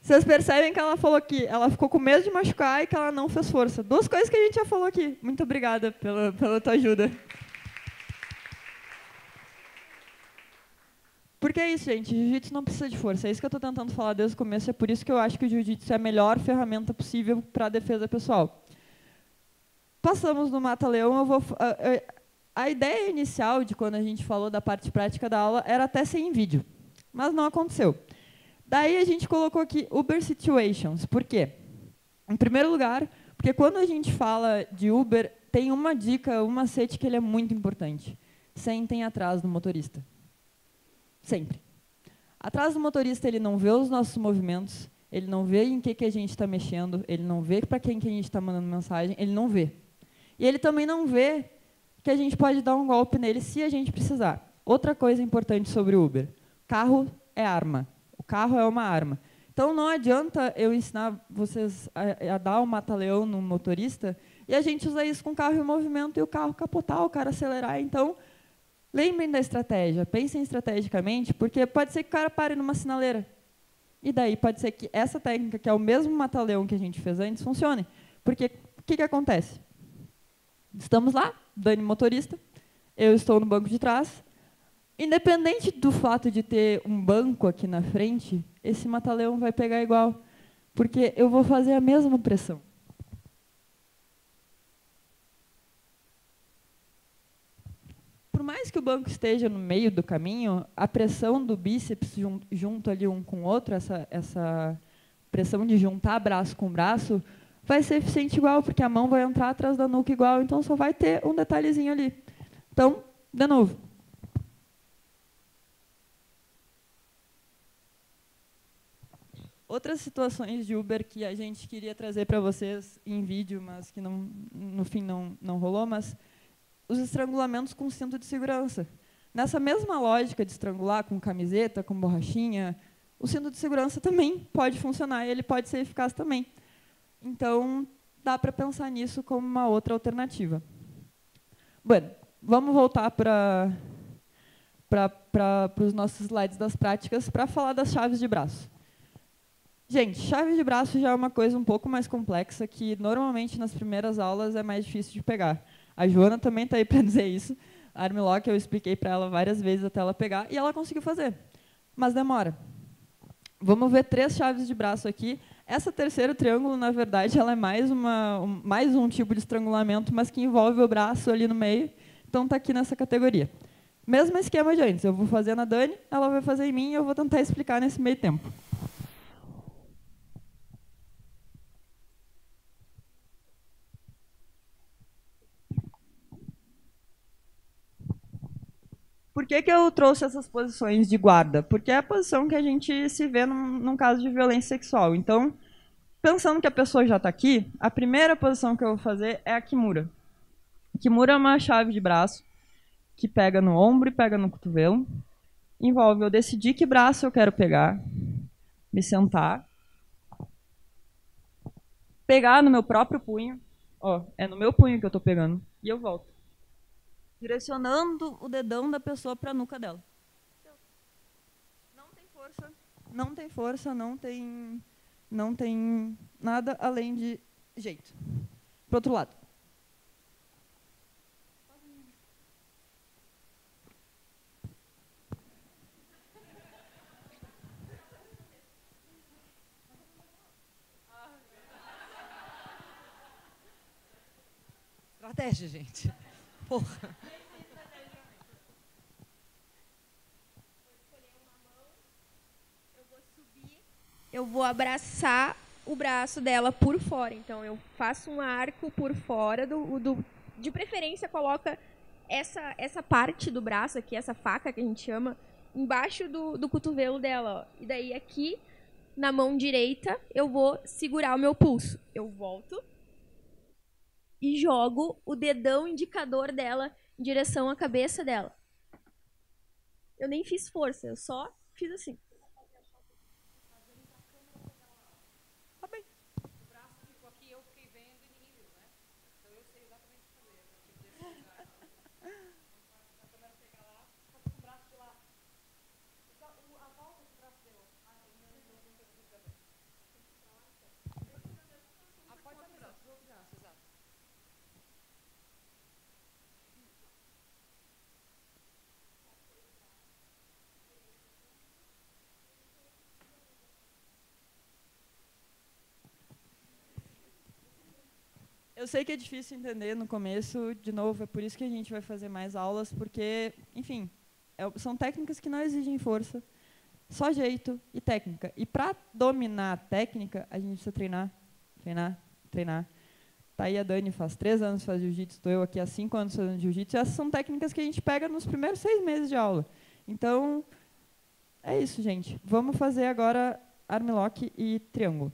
Vocês percebem que ela falou que ela ficou com medo de machucar e que ela não fez força. Duas coisas que a gente já falou aqui. Muito obrigada pela, pela tua ajuda. Porque é isso, gente. Jiu-jitsu não precisa de força. É isso que eu estou tentando falar desde o começo. É por isso que eu acho que o jiu-jitsu é a melhor ferramenta possível para a defesa pessoal. Passamos no Mata-Leão. Eu vou, a, ideia inicial de quando a gente falou da parte prática da aula era até ser em vídeo. Mas não aconteceu. Daí a gente colocou aqui Uber Situations. Por quê? Em primeiro lugar, porque quando a gente fala de Uber, tem uma dica, um macete que ele é muito importante. Sentem atrás do motorista. Sempre. Atrás do motorista, ele não vê os nossos movimentos, ele não vê em que, que a gente está mexendo, ele não vê para quem que a gente está mandando mensagem, ele não vê. E ele também não vê que a gente pode dar um golpe nele se a gente precisar. Outra coisa importante sobre o Uber: carro é arma. O carro é uma arma. Então não adianta eu ensinar vocês a, a dar um mata-leão no motorista e a gente usar isso com o carro em movimento e o carro capotar, o cara acelerar. Então Lembrem da estratégia, pensem estrategicamente, porque pode ser que o cara pare numa sinaleira. E daí pode ser que essa técnica, que é o mesmo mata-leão que a gente fez antes, funcione. Porque o que, que acontece? Estamos lá, Dani motorista, eu estou no banco de trás. Independente do fato de ter um banco aqui na frente, esse mata-leão vai pegar igual. Porque eu vou fazer a mesma pressão. por mais que o banco esteja no meio do caminho, a pressão do bíceps junto ali um com o outro, essa, essa pressão de juntar braço com braço, vai ser eficiente igual, porque a mão vai entrar atrás da nuca igual, então só vai ter um detalhezinho ali. Então, de novo. Outras situações de Uber que a gente queria trazer para vocês em vídeo, mas que não, no fim não, não rolou, mas os estrangulamentos com cinto de segurança. Nessa mesma lógica de estrangular com camiseta, com borrachinha, o cinto de segurança também pode funcionar e ele pode ser eficaz também. Então, dá para pensar nisso como uma outra alternativa. Bueno, vamos voltar para para os nossos slides das práticas para falar das chaves de braço. Gente, chave de braço já é uma coisa um pouco mais complexa que normalmente nas primeiras aulas é mais difícil de pegar. A Joana também está aí para <laughs> dizer isso. A Armlock eu expliquei para ela várias vezes até ela pegar e ela conseguiu fazer. Mas demora. Vamos ver três chaves de braço aqui. Essa terceiro triângulo, na verdade, ela é mais, uma, um, mais um tipo de estrangulamento, mas que envolve o braço ali no meio. Então está aqui nessa categoria. Mesmo esquema de antes. Eu vou fazer na Dani, ela vai fazer em mim e eu vou tentar explicar nesse meio tempo. Por que, que eu trouxe essas posições de guarda? Porque é a posição que a gente se vê num, num caso de violência sexual. Então, pensando que a pessoa já está aqui, a primeira posição que eu vou fazer é a Kimura. Kimura é uma chave de braço que pega no ombro e pega no cotovelo. Envolve eu decidir que braço eu quero pegar, me sentar, pegar no meu próprio punho, ó, é no meu punho que eu estou pegando, e eu volto direcionando o dedão da pessoa para a nuca dela. Não tem força, não tem força, não tem, não tem nada além de jeito. Para outro lado. Estratégia, gente. Eu vou abraçar o braço dela por fora. Então eu faço um arco por fora do, do de preferência coloca essa essa parte do braço aqui, essa faca que a gente chama, embaixo do, do cotovelo dela. Ó. E daí aqui na mão direita eu vou segurar o meu pulso. Eu volto e jogo o dedão indicador dela em direção à cabeça dela. Eu nem fiz força, eu só fiz assim. Tá bem. O braço ficou aqui, eu fiquei vendo e ninguém viu, né? Então eu sei exatamente o que fazer. A câmera pegar lá, só com o braço de lá. A volta do braço deu. Ah, não, não, não, não, não, eu sei que é difícil entender no começo, de novo, é por isso que a gente vai fazer mais aulas, porque, enfim, é, são técnicas que não exigem força, só jeito e técnica. E para dominar a técnica, a gente precisa treinar, treinar, treinar. Tá aí a Dani faz três anos faz jiu-jitsu, estou eu aqui há cinco anos fazendo jiu-jitsu. Essas são técnicas que a gente pega nos primeiros seis meses de aula. Então, é isso, gente. Vamos fazer agora armlock e triângulo.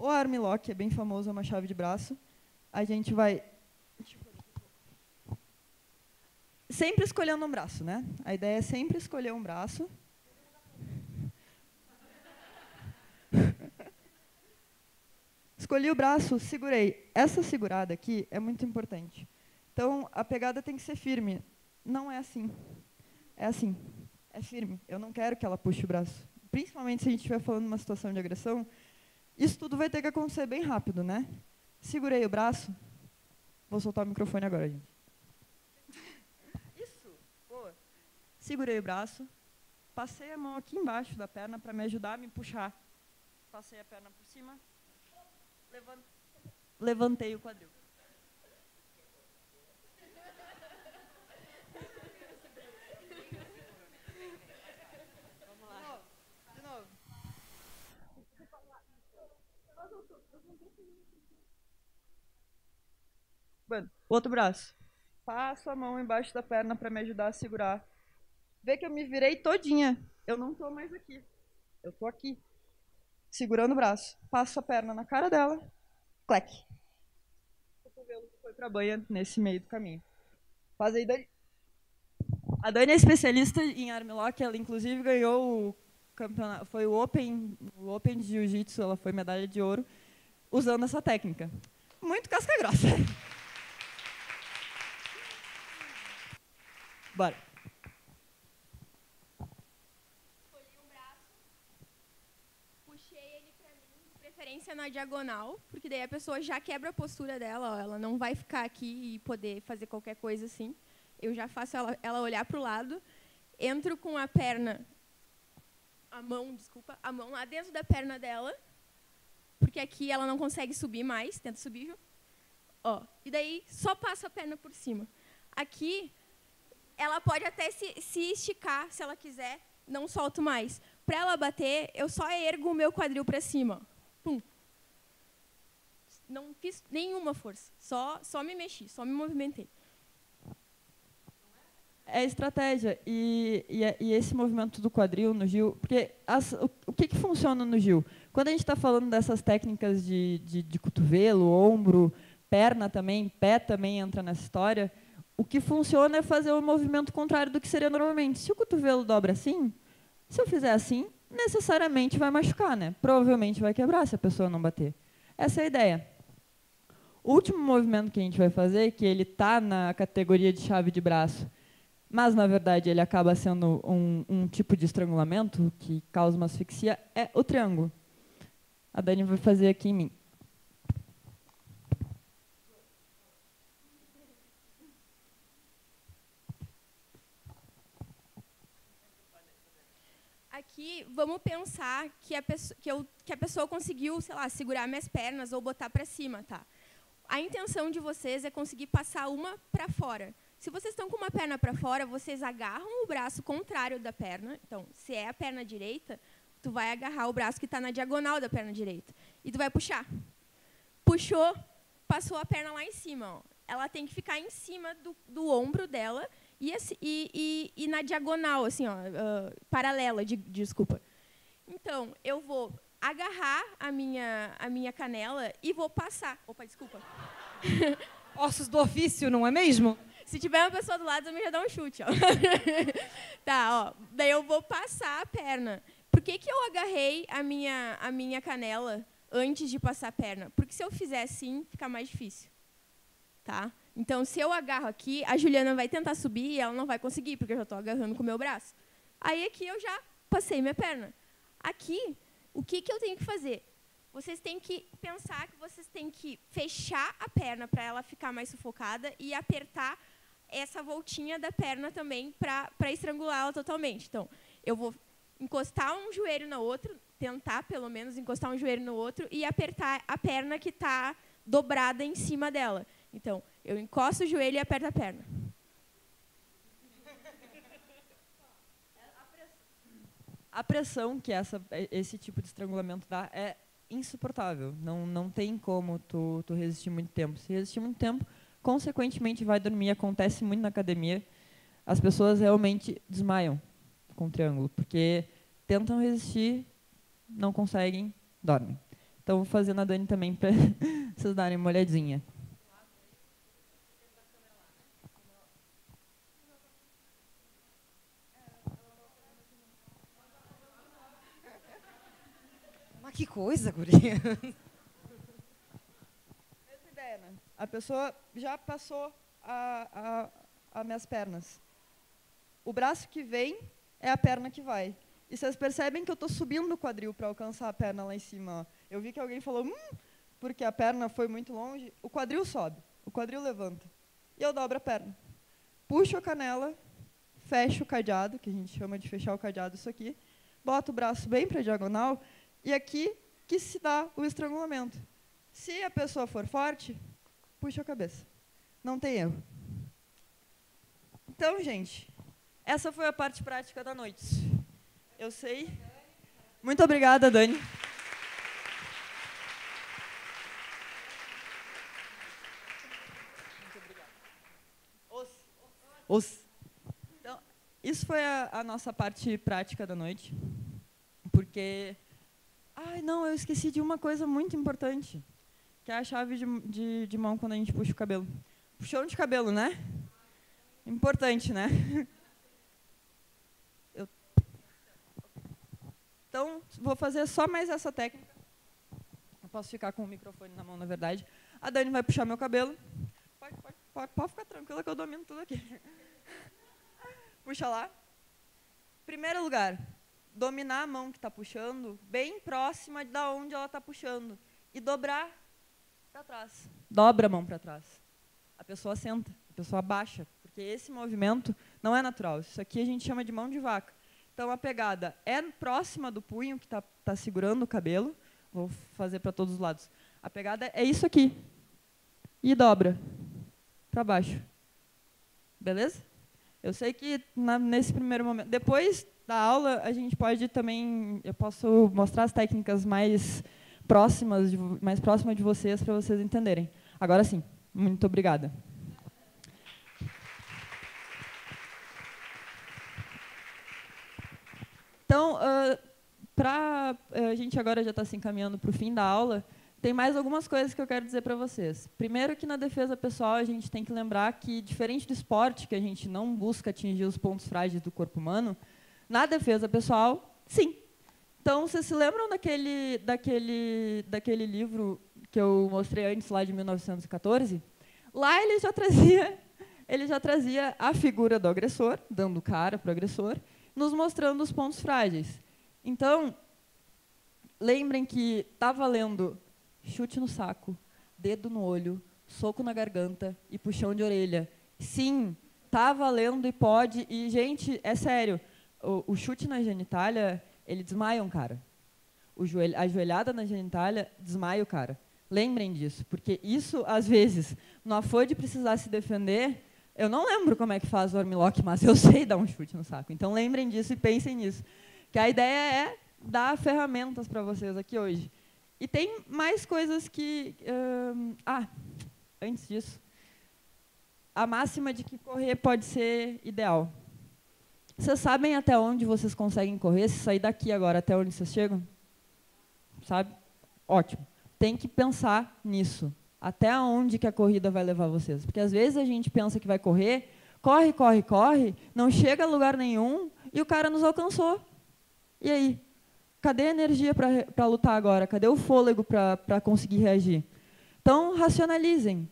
O armlock é bem famoso, é uma chave de braço. A gente vai sempre escolhendo um braço, né? A ideia é sempre escolher um braço. Escolhi o braço, segurei. Essa segurada aqui é muito importante. Então, a pegada tem que ser firme. Não é assim. É assim. É firme. Eu não quero que ela puxe o braço. Principalmente se a gente estiver falando numa situação de agressão, isso tudo vai ter que acontecer bem rápido, né? Segurei o braço. Vou soltar o microfone agora, gente. Isso. Boa. Segurei o braço. Passei a mão aqui embaixo da perna para me ajudar a me puxar. Passei a perna por cima. Levantei o quadril. Bueno, outro braço. Passo a mão embaixo da perna para me ajudar a segurar. Vê que eu me virei todinha. Eu não tô mais aqui. Eu tô aqui. Segurando o braço. Passo a perna na cara dela. Cleque. O cotovelo foi pra banha nesse meio do caminho. Faz aí, Dani. A Dani é especialista em armlock. Ela, inclusive, ganhou o campeonato. Foi o Open, o Open de Jiu-Jitsu. Ela foi medalha de ouro usando essa técnica. Muito casca grossa. Bora. Escolhi um braço, puxei ele pra mim, preferência na diagonal, porque daí a pessoa já quebra a postura dela, ó, ela não vai ficar aqui e poder fazer qualquer coisa assim. Eu já faço ela, ela olhar pro lado, entro com a perna, a mão, desculpa, a mão lá dentro da perna dela, porque aqui ela não consegue subir mais, tenta subir? Ó, e daí só passo a perna por cima. Aqui ela pode até se, se esticar, se ela quiser, não solto mais. Para ela bater, eu só ergo o meu quadril para cima. Pum. Não fiz nenhuma força, só, só me mexi, só me movimentei. É estratégia. E, e, e, esse movimento do quadril no Gil. Porque as, o, o que, que funciona no Gil? Quando a gente está falando dessas técnicas de, de, de cotovelo, ombro, perna também, pé também entra nessa história o que funciona é fazer o movimento contrário do que seria normalmente. Se o cotovelo dobra assim, se eu fizer assim, necessariamente vai machucar, né? Provavelmente vai quebrar se a pessoa não bater. Essa é a ideia. O último movimento que a gente vai fazer, que ele está na categoria de chave de braço, mas na verdade ele acaba sendo um, um tipo de estrangulamento que causa uma asfixia, é o triângulo. A Dani vai fazer aqui em mim. Aqui, vamos pensar que a, pessoa, que, eu, que a pessoa conseguiu, sei lá, segurar minhas pernas ou botar para cima, tá? A intenção de vocês é conseguir passar uma para fora. Se vocês estão com uma perna para fora, vocês agarram o braço contrário da perna. Então, se é a perna direita, tu vai agarrar o braço que está na diagonal da perna direita. E tu vai puxar. Puxou, passou a perna lá em cima. Ó. Ela tem que ficar em cima do, do ombro dela e, e, e, e na diagonal, assim, ó, uh, paralela, de, desculpa. Então, eu vou agarrar a minha, a minha canela e vou passar. Opa, desculpa. <laughs> Ossos do ofício, não é mesmo? Se tiver uma pessoa do lado, eu me já dá um chute. Ó. <laughs> tá, ó. Daí eu vou passar a perna. Por que, que eu agarrei a minha, a minha canela antes de passar a perna? Porque se eu fizer assim, fica mais difícil. Tá? Então, se eu agarro aqui, a Juliana vai tentar subir e ela não vai conseguir, porque eu já estou agarrando com o meu braço. Aí aqui eu já passei minha perna. Aqui, o que, que eu tenho que fazer? Vocês têm que pensar que vocês têm que fechar a perna para ela ficar mais sufocada e apertar essa voltinha da perna também para estrangulá-la totalmente. Então, eu vou encostar um joelho na outra, tentar, pelo menos, encostar um joelho no outro e apertar a perna que está dobrada em cima dela. Então, eu encosto o joelho e aperto a perna. A pressão que essa, esse tipo de estrangulamento dá é insuportável. Não, não tem como tu, tu resistir muito tempo. Se resistir muito tempo, consequentemente vai dormir. Acontece muito na academia. As pessoas realmente desmaiam com o triângulo, porque tentam resistir, não conseguem, dormem. Então vou fazer na Dani também para <laughs> vocês darem uma olhadinha. Que coisa, guria. Mesma ideia, né? A pessoa já passou a, a, a minhas pernas. O braço que vem é a perna que vai. E vocês percebem que eu estou subindo o quadril para alcançar a perna lá em cima. Ó. Eu vi que alguém falou, hum, porque a perna foi muito longe. O quadril sobe, o quadril levanta. E eu dobro a perna. Puxo a canela, fecho o cadeado, que a gente chama de fechar o cadeado isso aqui. Boto o braço bem para a diagonal. E aqui que se dá o estrangulamento. Se a pessoa for forte, puxa a cabeça. Não tem erro. Então, gente, essa foi a parte prática da noite. Eu sei. Muito obrigada, Dani. Os. Então, isso foi a, a nossa parte prática da noite. Porque. Ai, não, eu esqueci de uma coisa muito importante. Que é a chave de, de, de mão quando a gente puxa o cabelo. Puxão de cabelo, né? Importante, né? <laughs> Eu... Então, vou fazer só mais essa técnica. Eu posso ficar com o microfone na mão, na verdade. A Dani vai puxar meu cabelo. Pode, pode, pode, pode ficar tranquila que eu domino tudo aqui. <laughs> Puxa lá. Primeiro lugar, dominar a mão que está puxando bem próxima da onde ela está puxando. E dobrar para trás. Dobra a mão para trás. A pessoa senta, a pessoa abaixa, porque esse movimento não é natural. Isso aqui a gente chama de mão de vaca. Então a pegada é próxima do punho que está tá segurando o cabelo. Vou fazer para todos os lados. A pegada é isso aqui. E dobra para baixo. Beleza? Eu sei que na, nesse primeiro momento. Depois da aula, a gente pode também. Eu posso mostrar as técnicas mais próximas, de, mais próximas de vocês para vocês entenderem. Agora sim, muito obrigada. Então, uh, para a gente agora já está se encaminhando para o fim da aula, tem mais algumas coisas que eu quero dizer para vocês. Primeiro que na defesa pessoal a gente tem que lembrar que, diferente do esporte, que a gente não busca atingir os pontos frágeis do corpo humano, na defesa pessoal, sim. Então, vocês se lembram daquele, daquele, daquele livro que eu mostrei antes, lá de 1914? Lá ele já trazia, ele já trazia a figura do agressor, dando cara para o agressor, nos mostrando os pontos frágeis. Então, lembrem que está valendo chute no saco, dedo no olho, soco na garganta e puxão de orelha. Sim, tá valendo e pode. E, gente, é sério, o, o chute na genitália, ele desmaia um cara. O a joelhada na genitália desmaia o cara. Lembrem disso, porque isso, às vezes, no afã de precisar se defender, eu não lembro como é que faz o armlock, mas eu <laughs> sei dar um chute no saco. Então, lembrem disso e pensem nisso. Que a ideia é dar ferramentas para vocês aqui hoje. E tem mais coisas que. Hum, ah, antes disso. A máxima de que correr pode ser ideal. Vocês sabem até onde vocês conseguem correr? Se sair daqui agora, até onde vocês chegam? Sabe? Ótimo. Tem que pensar nisso. Até onde que a corrida vai levar vocês? Porque às vezes a gente pensa que vai correr, corre, corre, corre, não chega a lugar nenhum e o cara nos alcançou. E aí? Cadê a energia para lutar agora? Cadê o fôlego para conseguir reagir? Então, racionalizem.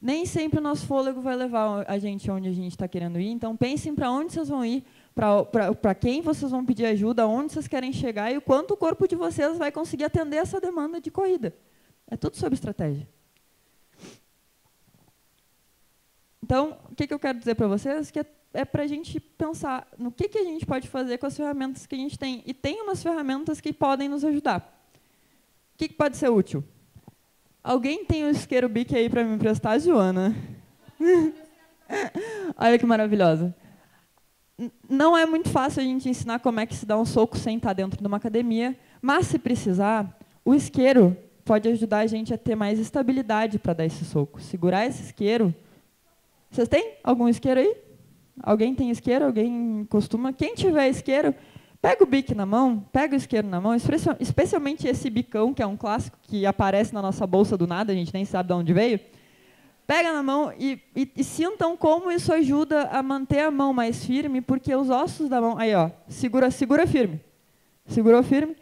Nem sempre o nosso fôlego vai levar a gente onde a gente está querendo ir. Então, pensem para onde vocês vão ir, para quem vocês vão pedir ajuda, onde vocês querem chegar e o quanto o corpo de vocês vai conseguir atender essa demanda de corrida. É tudo sobre estratégia. Então, o que, que eu quero dizer para vocês? Que é é para a gente pensar no que, que a gente pode fazer com as ferramentas que a gente tem. E tem umas ferramentas que podem nos ajudar. O que, que pode ser útil? Alguém tem um isqueiro bique aí para me emprestar, Joana? <laughs> Olha que maravilhosa. Não é muito fácil a gente ensinar como é que se dá um soco sem estar dentro de uma academia, mas se precisar, o isqueiro pode ajudar a gente a ter mais estabilidade para dar esse soco. Segurar esse isqueiro. Vocês têm algum isqueiro aí? Alguém tem isqueiro? Alguém costuma? Quem tiver isqueiro, pega o bique na mão, pega o isqueiro na mão, especialmente esse bicão, que é um clássico que aparece na nossa bolsa do nada, a gente nem sabe de onde veio. Pega na mão e, e, e sintam como isso ajuda a manter a mão mais firme, porque os ossos da mão. Aí, ó, segura, segura firme. Segurou firme.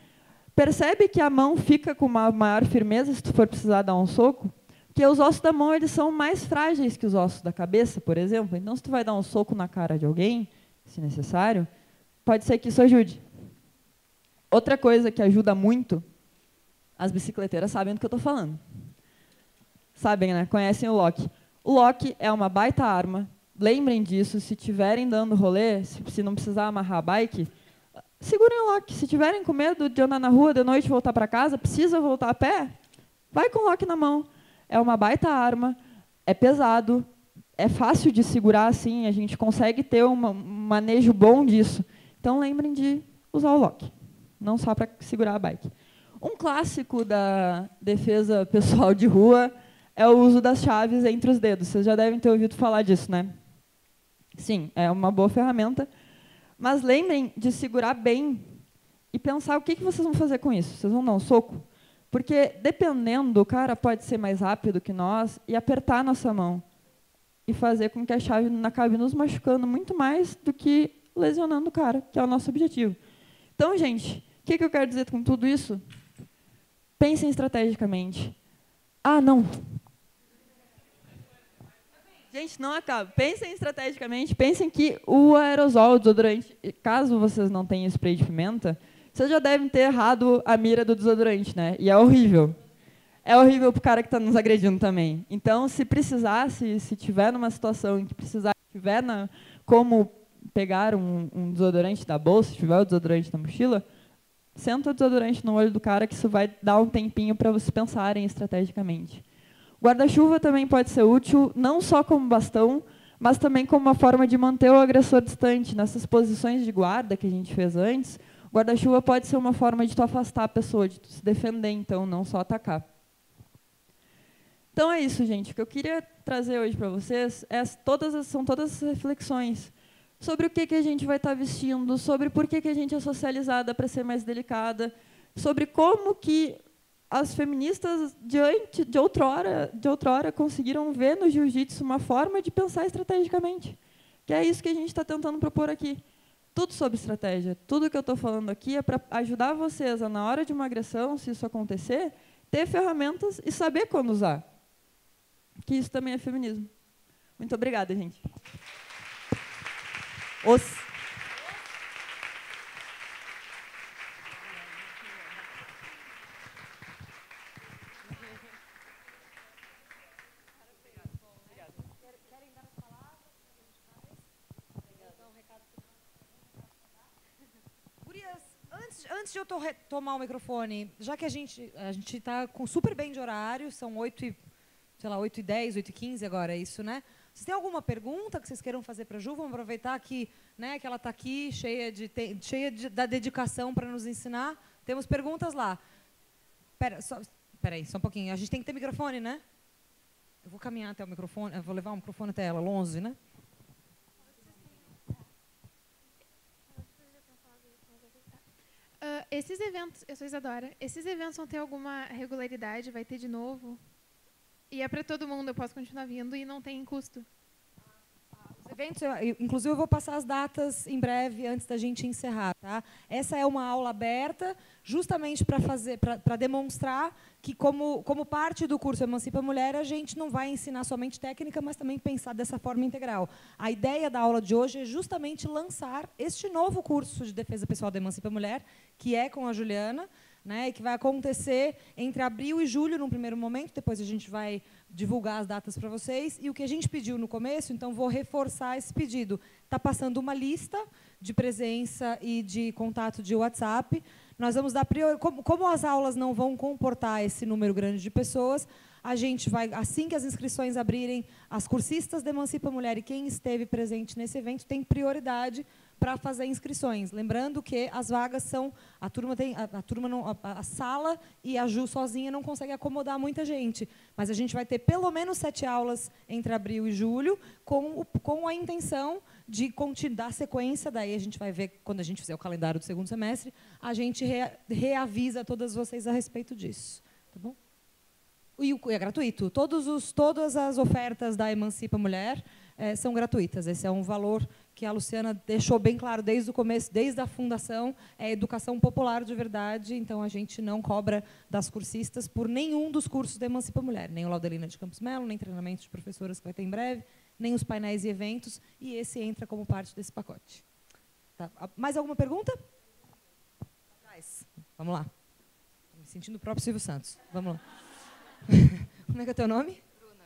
Percebe que a mão fica com uma maior firmeza se tu for precisar dar um soco? Porque os ossos da mão eles são mais frágeis que os ossos da cabeça, por exemplo. Então, se tu vai dar um soco na cara de alguém, se necessário, pode ser que isso ajude. Outra coisa que ajuda muito, as bicicleteiras sabem do que eu estou falando sabem, né? Conhecem o Loki. O Loki é uma baita arma. Lembrem disso. Se tiverem dando rolê, se, não precisar amarrar a bike, segurem o Loki. Se tiverem com medo de andar na rua de noite e voltar para casa, precisa voltar a pé, vai com o Loki na mão. É uma baita arma, é pesado, é fácil de segurar assim, a gente consegue ter um manejo bom disso. Então lembrem de usar o Loki, não só para segurar a bike. Um clássico da defesa pessoal de rua é o uso das chaves entre os dedos. Vocês já devem ter ouvido falar disso, né? Sim, é uma boa ferramenta. Mas lembrem de segurar bem e pensar o que, vocês vão fazer com isso. Vocês vão dar um soco? Porque, dependendo, o cara pode ser mais rápido que nós e apertar a nossa mão. E fazer com que a chave acabe nos machucando muito mais do que lesionando o cara, que é o nosso objetivo. Então, gente, o que, que eu quero dizer com tudo isso? Pensem estrategicamente. Ah, não, Gente, não acaba. Pensem estrategicamente, pensem que o aerosol, o desodorante, caso vocês não tenham spray de pimenta, vocês já devem ter errado a mira do desodorante, né? E é horrível. É horrível para o cara que está nos agredindo também. Então, se precisar, se, se tiver numa situação em que precisar, tiver na, como pegar um, um desodorante da bolsa, se tiver o desodorante na mochila, senta o desodorante no olho do cara, que isso vai dar um tempinho para vocês pensarem estrategicamente. Guarda-chuva também pode ser útil, não só como bastão, mas também como uma forma de manter o agressor distante. Nessas posições de guarda que a gente fez antes, guarda-chuva pode ser uma forma de tu afastar a pessoa, de tu se defender, então, não só atacar. Então é isso, gente. O que eu queria trazer hoje para vocês é todas, são todas as reflexões sobre o que, que a gente vai estar tá vestindo, sobre por que, que a gente é socializada para ser mais delicada, sobre como que as feministas de, de, outrora, de outrora conseguiram ver no jiu-jitsu uma forma de pensar estrategicamente. Que é isso que a gente está tentando propor aqui. Tudo sobre estratégia. Tudo que eu estou falando aqui é para ajudar vocês a, na hora de uma agressão, se isso acontecer, ter ferramentas e saber quando usar. Que isso também é feminismo. Muito obrigada, gente. Os antes de eu to tomar o microfone, já que a gente a gente está com super bem de horário, são 8 e, sei lá, 8 e 10, 8 e 15 agora, é isso, né? Vocês têm alguma pergunta que vocês queiram fazer para a Ju? Vamos aproveitar que, né, que ela está aqui, cheia, de, cheia de, da dedicação para nos ensinar. Temos perguntas lá. Pera, só, pera aí, só um pouquinho. A gente tem que ter microfone, né? Eu vou caminhar até o microfone, eu vou levar o microfone até ela, longe, né? Uh, esses eventos, eu sou Isadora, esses eventos vão ter alguma regularidade? Vai ter de novo? E é para todo mundo, eu posso continuar vindo e não tem custo? Inclusive eu vou passar as datas em breve antes da gente encerrar, tá? Essa é uma aula aberta, justamente para fazer, para demonstrar que como como parte do curso Emancipa Mulher a gente não vai ensinar somente técnica, mas também pensar dessa forma integral. A ideia da aula de hoje é justamente lançar este novo curso de defesa pessoal da Emancipa Mulher, que é com a Juliana, né, que vai acontecer entre abril e julho, num primeiro momento, depois a gente vai divulgar as datas para vocês. E o que a gente pediu no começo, então vou reforçar esse pedido. Está passando uma lista de presença e de contato de WhatsApp. Nós vamos dar como, como as aulas não vão comportar esse número grande de pessoas, a gente vai, assim que as inscrições abrirem, as cursistas da Emancipa Mulher e quem esteve presente nesse evento tem prioridade para fazer inscrições. Lembrando que as vagas são a turma tem a, a turma não, a, a, sala e a Ju sozinha não consegue acomodar muita gente, mas a gente vai ter pelo menos sete aulas entre abril e julho com o, com a intenção de dar sequência. Daí a gente vai ver quando a gente fizer o calendário do segundo semestre, a gente re, reavisa todas vocês a respeito disso, tá bom? E é gratuito. Todos os, todas as ofertas da Emancipa Mulher é, são gratuitas. Esse é um valor que a Luciana deixou bem claro desde o começo, desde a fundação, é educação popular de verdade, então a gente não cobra das cursistas por nenhum dos cursos da Emancipa Mulher, nem o Laudelina de Campos Melo, nem treinamento de professoras que vai ter em breve, nem os painéis e eventos, e esse entra como parte desse pacote. Tá. Mais alguma pergunta? Vamos lá. Estou me sentindo o próprio Silvio Santos. Vamos lá. <laughs> Como é que é o teu nome? Bruna.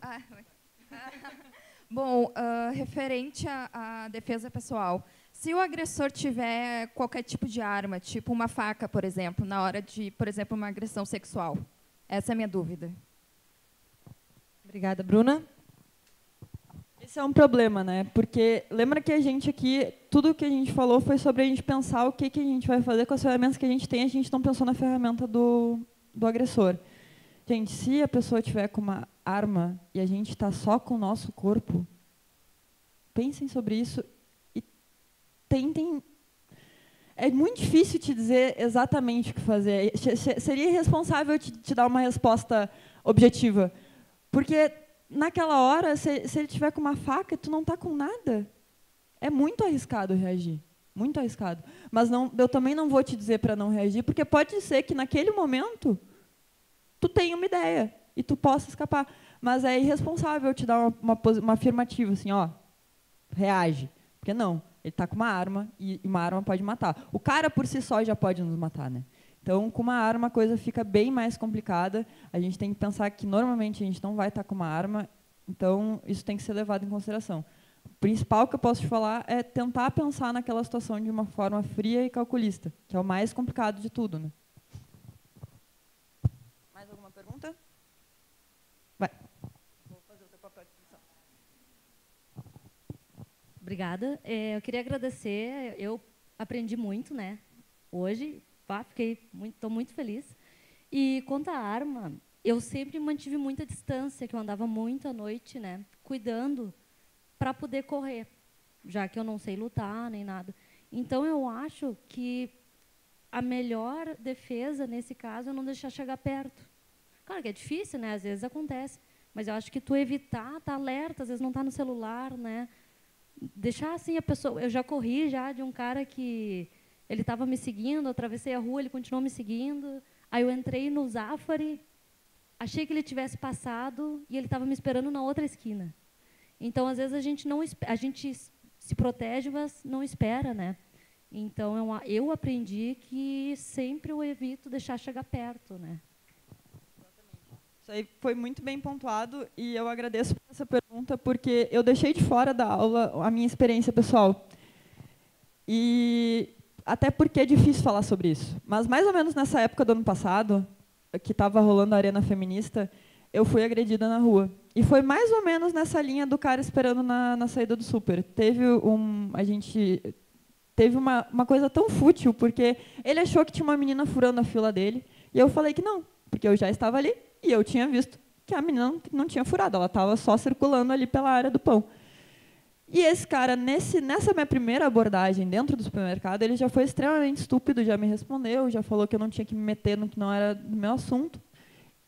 Ah, <laughs> <laughs> Bom, uh, referente à, à, defesa pessoal, se o agressor tiver qualquer tipo de arma, tipo uma faca, por exemplo, na hora de, por exemplo, uma agressão sexual, essa é a minha dúvida. Obrigada, Bruna. Esse é um problema, né? Porque lembra que a gente aqui, tudo que a gente falou foi sobre a gente pensar o que, que a gente vai fazer com as ferramentas que a gente tem, a gente não pensou na ferramenta do, do agressor. Gente, se a pessoa tiver com uma arma e a gente está só com o nosso corpo, pensem sobre isso e tentem. É muito difícil te dizer exatamente o que fazer. Seria irresponsável te, te dar uma resposta objetiva. Porque naquela hora, se, se ele tiver com uma faca, tu não está com nada. É muito arriscado reagir. Muito arriscado. Mas não, eu também não vou te dizer para não reagir, porque pode ser que naquele momento tu tenha uma ideia e tu possa escapar. Mas é irresponsável te dar uma, uma, uma afirmativa, assim, ó, reage. Porque não, ele está com uma arma e uma arma pode matar. O cara por si só já pode nos matar, né? Então, com uma arma a coisa fica bem mais complicada. A gente tem que pensar que normalmente a gente não vai estar tá com uma arma, então isso tem que ser levado em consideração. O principal que eu posso te falar é tentar pensar naquela situação de uma forma fria e calculista, que é o mais complicado de tudo, né? Obrigada. É, eu queria agradecer. Eu aprendi muito, né? Hoje, pá, fiquei muito, estou muito feliz. E quanto à arma, eu sempre mantive muita distância, que eu andava muito à noite, né? Cuidando para poder correr, já que eu não sei lutar nem nada. Então eu acho que a melhor defesa nesse caso é não deixar chegar perto. Claro que é difícil, né? Às vezes acontece, mas eu acho que tu evitar, tá alerta, às vezes não está no celular, né? Deixar assim a pessoa. Eu já corri já de um cara que ele estava me seguindo, atravessei a rua, ele continuou me seguindo. Aí eu entrei no Zafari, achei que ele tivesse passado e ele estava me esperando na outra esquina. Então, às vezes a gente não a gente se protege, mas não espera, né? Então eu, eu aprendi que sempre eu evito deixar chegar perto, né? Aí foi muito bem pontuado e eu agradeço por essa pergunta, porque eu deixei de fora da aula a minha experiência pessoal. E até porque é difícil falar sobre isso. Mas mais ou menos nessa época do ano passado, que estava rolando a arena feminista, eu fui agredida na rua. E foi mais ou menos nessa linha do cara esperando na, na saída do super. Teve um, a gente teve uma, uma coisa tão fútil, porque ele achou que tinha uma menina furando a fila dele, e eu falei que não, porque eu já estava ali, e eu tinha visto que a menina não, não tinha furado, ela estava só circulando ali pela área do pão. E esse cara, nesse, nessa minha primeira abordagem dentro do supermercado, ele já foi extremamente estúpido, já me respondeu, já falou que eu não tinha que me meter no que não era do meu assunto,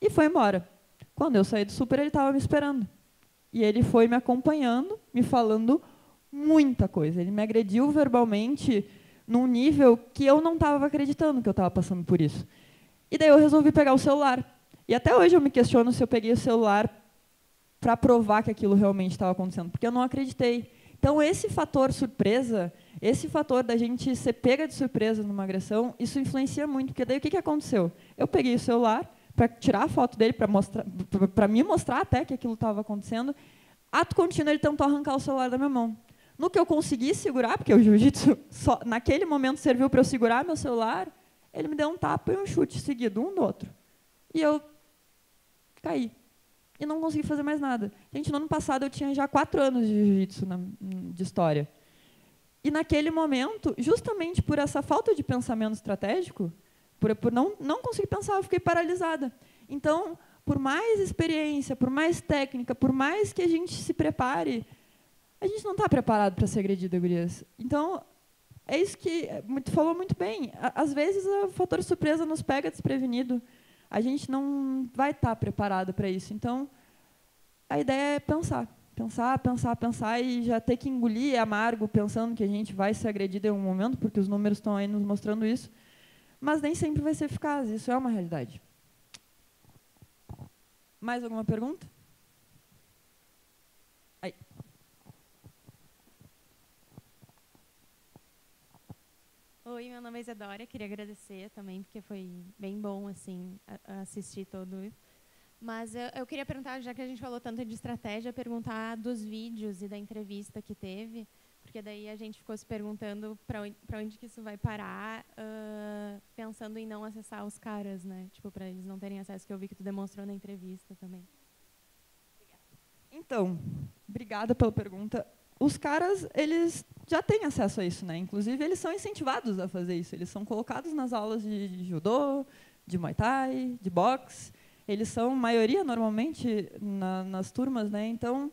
e foi embora. Quando eu saí do super, ele estava me esperando. E ele foi me acompanhando, me falando muita coisa. Ele me agrediu verbalmente num nível que eu não estava acreditando que eu estava passando por isso. E daí eu resolvi pegar o celular. E até hoje eu me questiono se eu peguei o celular para provar que aquilo realmente estava acontecendo, porque eu não acreditei. Então, esse fator surpresa, esse fator da gente ser pega de surpresa numa agressão, isso influencia muito, porque daí o que, que aconteceu? Eu peguei o celular para tirar a foto dele, para mostrar, para me mostrar até que aquilo estava acontecendo. Ato contínuo, ele tentou arrancar o celular da minha mão. No que eu consegui segurar, porque o jiu-jitsu <laughs> naquele momento serviu para eu segurar meu celular, ele me deu um tapa e um chute seguido, um do outro. E eu caí. E não consegui fazer mais nada. Gente, no ano passado eu tinha já quatro anos de jiu-jitsu de história. E naquele momento, justamente por essa falta de pensamento estratégico, por, por não, não conseguir pensar, eu fiquei paralisada. Então, por mais experiência, por mais técnica, por mais que a gente se prepare, a gente não está preparado para ser agredido, gurias. Então, é isso que tu falou muito bem. Às vezes, o fator surpresa nos pega desprevenido. A gente não vai estar tá preparado para isso. Então, a ideia é pensar. Pensar, pensar, pensar e já ter que engolir é amargo pensando que a gente vai ser agredido em um momento, porque os números estão aí nos mostrando isso. Mas nem sempre vai ser eficaz. Isso é uma realidade. Mais alguma pergunta? Oi, meu nome é Isadora. Queria agradecer também, porque foi bem bom assim assistir todo. Mas eu, eu, queria perguntar, já que a gente falou tanto de estratégia, perguntar dos vídeos e da entrevista que teve, porque daí a gente ficou se perguntando para onde, onde que isso vai parar, uh, pensando em não acessar os caras, né? Tipo, para eles não terem acesso, que eu vi que tu demonstrou na entrevista também. Então, obrigada pela pergunta os caras, eles já têm acesso a isso, né? Inclusive, eles são incentivados a fazer isso. Eles são colocados nas aulas de judô, de muay thai, de boxe. Eles são maioria normalmente na, nas turmas, né? Então,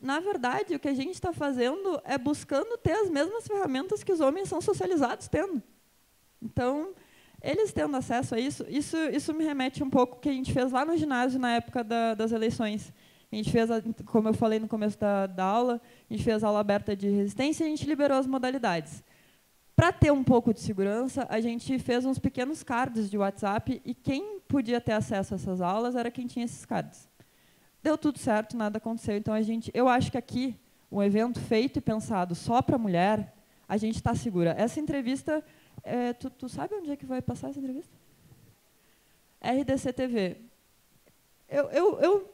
na verdade, o que a gente está fazendo é buscando ter as mesmas ferramentas que os homens são socializados tendo. Então, eles tendo acesso a isso, isso, isso me remete um pouco ao que a gente fez lá no ginásio na época da, das eleições. A gente fez, a, como eu falei no começo da, da aula, a gente fez a aula aberta de resistência e a gente liberou as modalidades. Para ter um pouco de segurança, a gente fez uns pequenos cards de WhatsApp e quem podia ter acesso a essas aulas era quem tinha esses cards. Deu tudo certo, nada aconteceu. Então a gente, eu acho que aqui um evento feito e pensado só para mulher, a gente está segura. Essa entrevista, é, tu, tu, sabe onde é que vai passar essa entrevista? RDC TV. Eu, eu, eu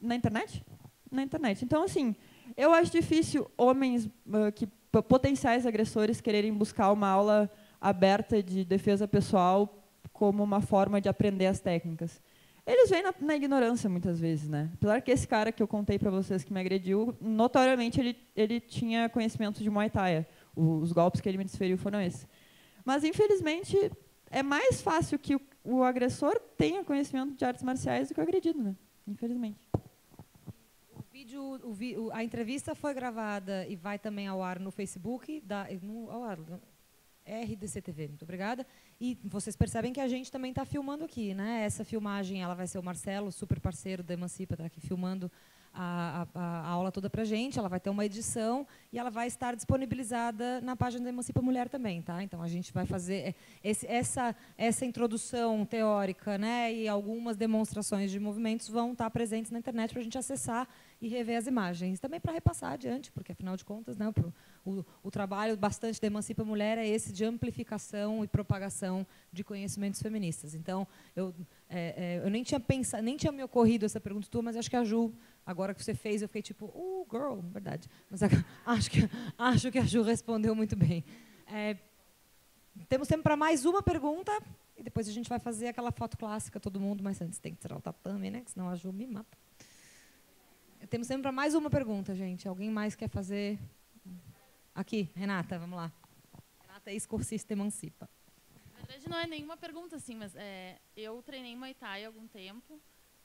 na internet? Na internet. Então, assim, eu acho difícil homens uh, que potenciais agressores quererem buscar uma aula aberta de defesa pessoal como uma forma de aprender as técnicas. Eles vêm na, na ignorância muitas vezes, né? Apesar que esse cara que eu contei para vocês que me agrediu, notoriamente ele, ele tinha conhecimento de Muay Thai. Os golpes que ele me desferiu foram esses. Mas infelizmente é mais fácil que o, o agressor tenha conhecimento de artes marciais do que o agredido, né? Infelizmente vídeo, o vi, o, a entrevista foi gravada e vai também ao ar no Facebook, da, no, ao ar, RDC muito obrigada. E vocês percebem que a gente também está filmando aqui, né? Essa filmagem, ela vai ser o Marcelo, super parceiro da Emancipa, está aqui filmando a, a, a, aula toda para a gente, ela vai ter uma edição e ela vai estar disponibilizada na página da Emancipa Mulher também, tá? Então a gente vai fazer é, esse, essa essa introdução teórica, né, e algumas demonstrações de movimentos vão estar presentes na internet para a gente acessar e rever as imagens, também para repassar adiante, porque afinal de contas, né, pro, o, o trabalho bastante da Emancipa Mulher é esse de amplificação e propagação de conhecimentos feministas. Então eu é, é, eu nem tinha pensado, nem tinha me ocorrido essa pergunta tua, mas acho que a Ju Agora que você fez, eu fiquei tipo, uh, girl, verdade. Mas <laughs> acho que, acho que a Ju respondeu muito bem. É, temos tempo para mais uma pergunta e depois a gente vai fazer aquela foto clássica, todo mundo, mas antes tem que tirar o tatame, né? Senão a Ju me mata. Temos tempo para mais uma pergunta, gente. Alguém mais quer fazer? Aqui, Renata, vamos lá. Renata, ex-cursista emancipa. Na verdade, não é nenhuma pergunta, assim, mas é, eu treinei Muay Thai há algum tempo.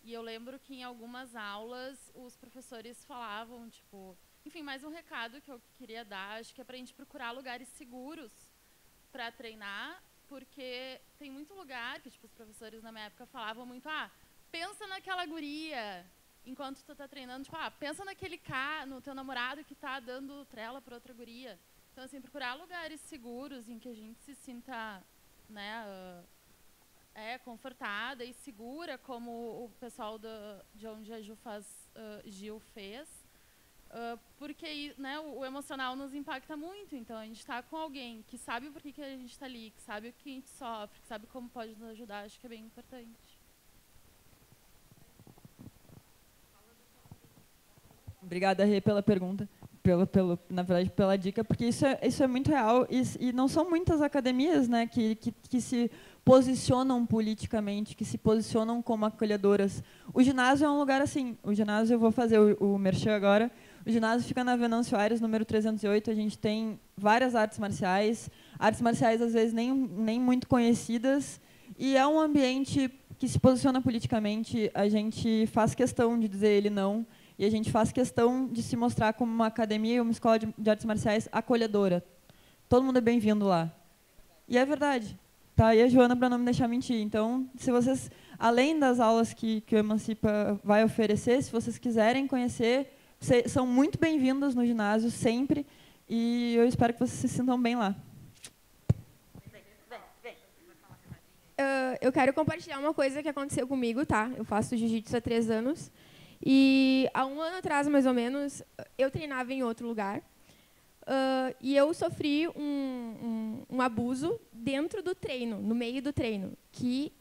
E eu lembro que em algumas aulas os professores falavam, tipo, enfim, mais um recado que eu queria dar, acho que é para a gente procurar lugares seguros para treinar, porque tem muito lugar que tipo os professores na minha época falavam muito, ah, pensa naquela guria enquanto tu tá treinando, tipo, ah, pensa naquele cara, no teu namorado que tá dando trela para outra guria. Então assim, procurar lugares seguros em que a gente se sinta, né, uh, é confortada e segura, como o pessoal do, de onde a Ju faz, uh, Gil fez. Uh, porque né, o, o, emocional nos impacta muito. Então, a gente está com alguém que sabe por que, que a gente está ali, que sabe o que a gente sofre, que sabe como pode nos ajudar, acho que é bem importante. Obrigada, Rê, pela pergunta. Pelo, pelo, na verdade, pela dica, porque isso é, isso é muito real e, e não são muitas academias né, que, que, que se posicionam politicamente, que se posicionam como acolhedoras. O ginásio é um lugar assim. O ginásio, eu vou fazer o, o merchan agora. O ginásio fica na Venâncio Aires, número 308. A gente tem várias artes marciais, artes marciais às vezes nem, nem muito conhecidas, e é um ambiente que se posiciona politicamente. A gente faz questão de dizer ele não, e a gente faz questão de se mostrar como uma academia uma escola de, de artes marciais acolhedora. Todo mundo é bem-vindo lá. E é verdade. Tá aí a Joana para não me deixar mentir. Então, se vocês, além das aulas que, que o Emancipa vai oferecer, se vocês quiserem conhecer, são muito bem-vindos no ginásio sempre. E eu espero que vocês se sintam bem lá. Uh, eu quero compartilhar uma coisa que aconteceu comigo, tá? Eu faço jiu-jitsu há três anos. E há um ano atrás, mais ou menos, eu treinava em outro lugar. Uh, e eu sofri um, um, um, abuso dentro do treino, no meio do treino, que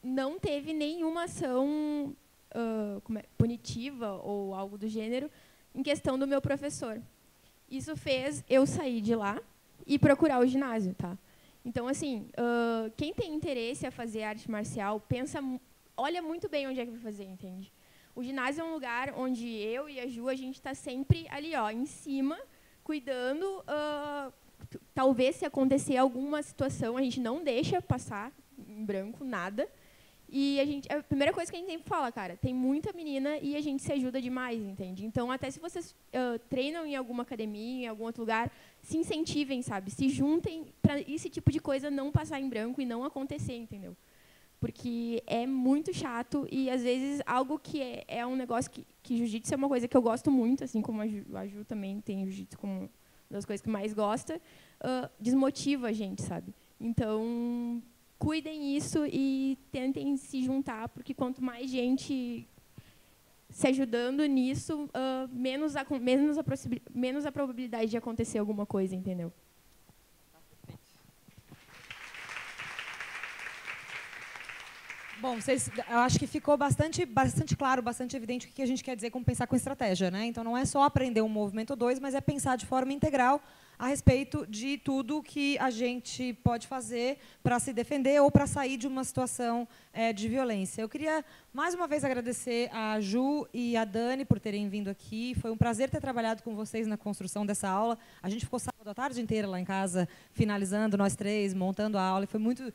não teve nenhuma ação uh, é, punitiva ou algo do gênero em questão do meu professor. Isso fez eu sair de lá e procurar o ginásio, tá? Então, assim, uh, quem tem interesse a fazer arte marcial, pensa, olha muito bem onde é que vai fazer, entende? O ginásio é um lugar onde eu e a Ju, a gente está sempre ali, ó, em cima, cuidando. Uh, talvez se acontecer alguma situação, a gente não deixa passar em branco nada. E a gente, a primeira coisa que a gente sempre fala, cara, tem muita menina e a gente se ajuda demais, entende? Então, até se vocês uh, treinam em alguma academia, em algum outro lugar, se incentivem, sabe? Se juntem para esse tipo de coisa não passar em branco e não acontecer, entendeu? Porque é muito chato e, às vezes, algo que é, é um negócio que, que jiu-jitsu é uma coisa que eu gosto muito, assim como a Ju, a Ju também tem jiu-jitsu como uma das coisas que mais gosta, uh, desmotiva a gente, sabe? Então, cuidem isso e tentem se juntar, porque quanto mais gente se ajudando nisso, uh, menos, a, menos, a menos a probabilidade de acontecer alguma coisa, entendeu? Bom, vocês, eu acho que ficou bastante, bastante claro, bastante evidente o que a gente quer dizer com pensar com estratégia. Né? Então, não é só aprender um movimento ou dois, mas é pensar de forma integral a respeito de tudo que a gente pode fazer para se defender ou para sair de uma situação é, de violência. Eu queria mais uma vez agradecer a Ju e a Dani por terem vindo aqui. Foi um prazer ter trabalhado com vocês na construção dessa aula. A gente ficou sábado a tarde inteira lá em casa, finalizando nós três, montando a aula. E foi muito,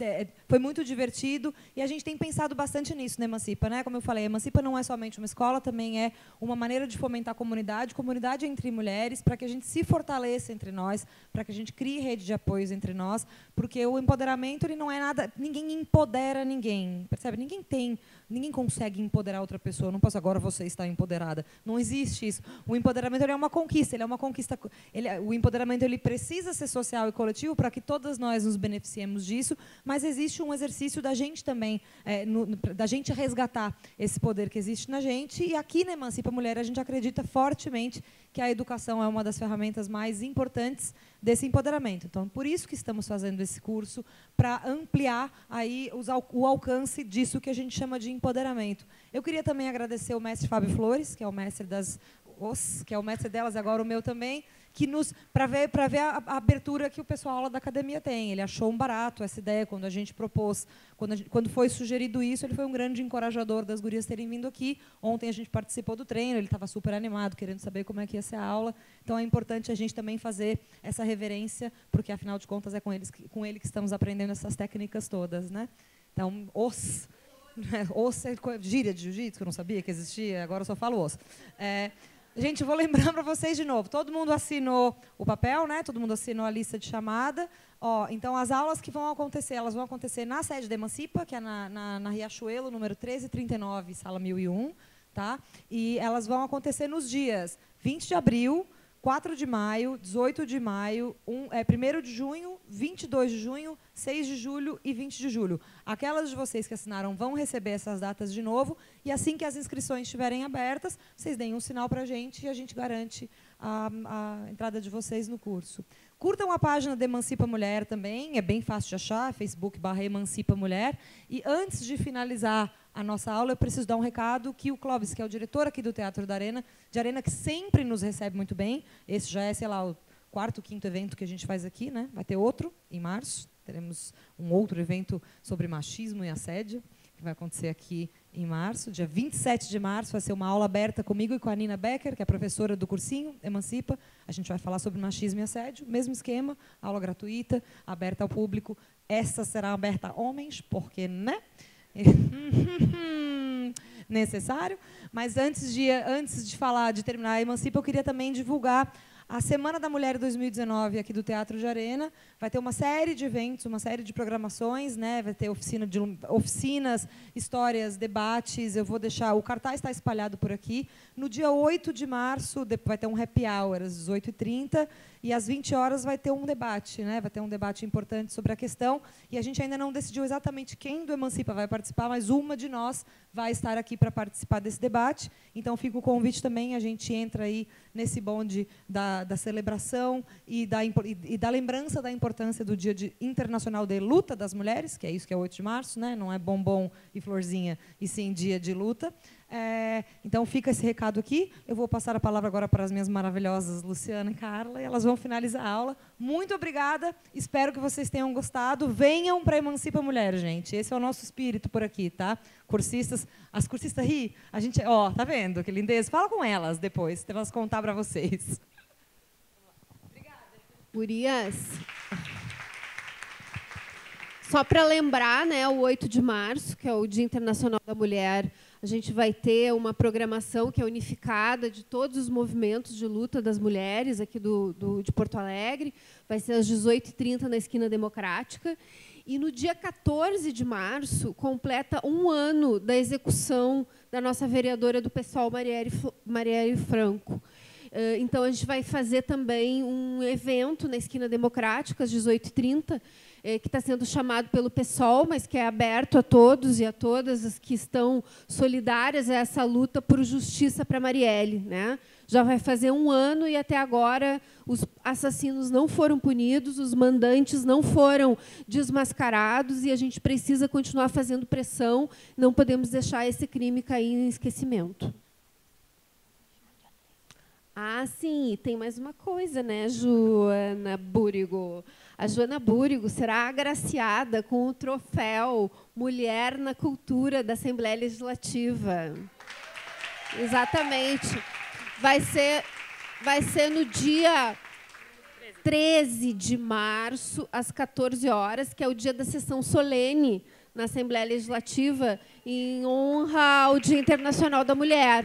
é, foi muito divertido. E a gente tem pensado bastante nisso na Emancipa. Né? Como eu falei, Emancipa não é somente uma escola, também é uma maneira de fomentar a comunidade, comunidade entre mulheres, para que a gente se fortaleça entre nós, para que a gente crie rede de apoios entre nós, porque o empoderamento ele não é nada, ninguém empodera ninguém, percebe? Ninguém tem, ninguém consegue empoderar outra pessoa. Não posso agora você está empoderada. Não existe isso. O empoderamento é uma conquista, ele é uma conquista, ele, é, o empoderamento ele precisa ser social e coletivo para que todas nós nos beneficiemos disso, mas existe um exercício da gente também, é, no, da gente resgatar esse poder que existe na gente e aqui na Emancipa Mulher a gente acredita fortemente que a educação é uma das ferramentas mais importantes desse empoderamento. Então, por isso que estamos fazendo esse curso, para ampliar aí os, o alcance disso que a gente chama de empoderamento. Eu queria também agradecer o mestre Fábio Flores, que é o mestre das os, que é o mestre delas, agora o meu também, que nos para ver para ver a, a, abertura que o pessoal da academia tem. Ele achou um barato essa ideia quando a gente propôs, quando, gente, quando foi sugerido isso, ele foi um grande encorajador das gurias terem vindo aqui. Ontem a gente participou do treino, ele estava super animado, querendo saber como é que ia ser a aula. Então é importante a gente também fazer essa reverência, porque afinal de contas é com eles com ele que estamos aprendendo essas técnicas todas, né? Então, os <laughs> os é gíria de jiu-jitsu, que eu não sabia que existia, agora eu só falo os. É, Gente, vou lembrar <laughs> para vocês de novo. Todo mundo assinou o papel, né? Todo mundo assinou a lista de chamada. Ó, então, as aulas que vão acontecer, elas vão acontecer na sede da Emancipa, que é na, na, na Riachuelo, número 1339, sala 1001. Tá? E elas vão acontecer nos dias 20 de abril, 4 de maio, 18 de maio, um, é, 1 de junho, 22 de junho, 6 de julho e 20 de julho. Aquelas de vocês que assinaram vão receber essas datas de novo, e assim que as inscrições estiverem abertas, vocês deem um sinal para a gente e a gente garante a, a entrada de vocês no curso. Curtam a página da Emancipa Mulher também, é bem fácil de achar, Facebook barra Emancipa Mulher. E antes de finalizar a nossa aula, eu preciso dar um recado que o Clóvis, que é o diretor aqui do Teatro da Arena, de Arena que sempre nos recebe muito bem, esse já é, sei lá, o quarto, quinto evento que a gente faz aqui, né? vai ter outro em março, teremos um outro evento sobre machismo e assédio, que vai acontecer aqui em março, dia 27 de março, vai ser uma aula aberta comigo e com a Nina Becker, que é professora do cursinho Emancipa. A gente vai falar sobre machismo e assédio, mesmo esquema, aula gratuita, aberta ao público. Essa será aberta a homens, porque, né? <laughs> necessário. Mas antes de, antes de falar, de terminar a Emancipa, eu queria também divulgar a Semana da Mulher 2019 aqui do Teatro de Arena vai ter uma série de eventos, uma série de programações, né? Vai ter oficina de oficinas, histórias, debates. Eu vou deixar o cartaz está espalhado por aqui. No dia 8 de março vai ter um happy hour às 18h30 e às 20 horas vai ter um debate, né? Vai ter um debate importante sobre a questão e a gente ainda não decidiu exatamente quem do Emancipa vai participar, mas uma de nós vai estar aqui para participar desse debate. Então fica o convite também, a gente entra aí nesse bonde da, da celebração e da, e, da lembrança da importância do Dia de Internacional de Luta das Mulheres, que é isso que é 8 de março, né? não é bombom e florzinha, e sim dia de luta. É, então fica esse recado aqui. Eu vou passar a palavra agora para as minhas maravilhosas Luciana e Carla, e elas vão finalizar a aula. Muito obrigada. Espero que vocês tenham gostado. Venham para Emancipa Mulher, gente. Esse é o nosso espírito por aqui, tá? Cursistas, as cursistas ri. A gente, ó, tá vendo? Que lindeza. Fala com elas depois, elas contar para vocês. Obrigada. Gurias. Só para lembrar, né, o 8 de março, que é o Dia Internacional da Mulher, a gente vai ter uma programação que é unificada de todos os movimentos de luta das mulheres aqui do, do de Porto Alegre. Vai ser às 18h30 na Esquina Democrática. E no dia 14 de março, completa um ano da execução da nossa vereadora do PSOL, Marielle, Marielle Franco. Então, a gente vai fazer também um evento na Esquina Democrática, às 18h30, é, que está sendo chamado pelo PSOL, mas que é aberto a todos e a todas as que estão solidárias a essa luta por justiça para Marielle. Né? Já vai fazer um ano e até agora os assassinos não foram punidos, os mandantes não foram desmascarados e a gente precisa continuar fazendo pressão, não podemos deixar esse crime cair em esquecimento. Ah, sim, tem mais uma coisa, né, Joana Búrigo? A Joana Búrigo será agraciada com o troféu Mulher na Cultura da Assembleia Legislativa. Exatamente. Vai ser, vai ser no dia 13 de março, às 14 horas, que é o dia da sessão solene na Assembleia Legislativa, em honra ao Dia Internacional da Mulher.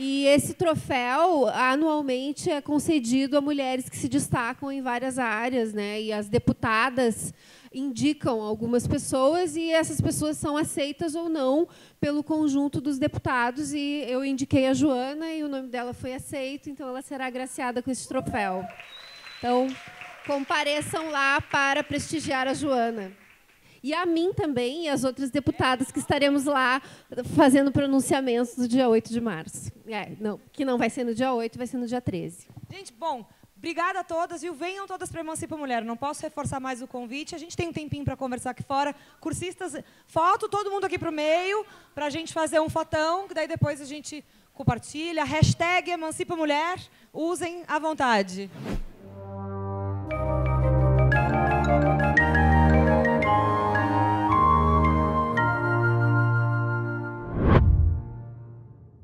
E esse troféu anualmente é concedido a mulheres que se destacam em várias áreas, né? E as deputadas indicam algumas pessoas e essas pessoas são aceitas ou não pelo conjunto dos deputados e eu indiquei a Joana e o nome dela foi aceito, então ela será agraciada com esse troféu. Então, compareçam lá para prestigiar a Joana. E a mim também e as outras deputadas que estaremos lá fazendo pronunciamentos no dia 8 de março. É, não, que não vai ser no dia 8, vai ser no dia 13. Gente, bom, Obrigada a todas, viu? Venham todas para Emancipa Mulher. Não posso reforçar mais o convite. A gente tem um tempinho para conversar aqui fora. Cursistas, foto todo mundo aqui para o meio, para a gente fazer um fotão, que daí depois a gente compartilha. Hashtag Emancipa Mulher. Usem à vontade.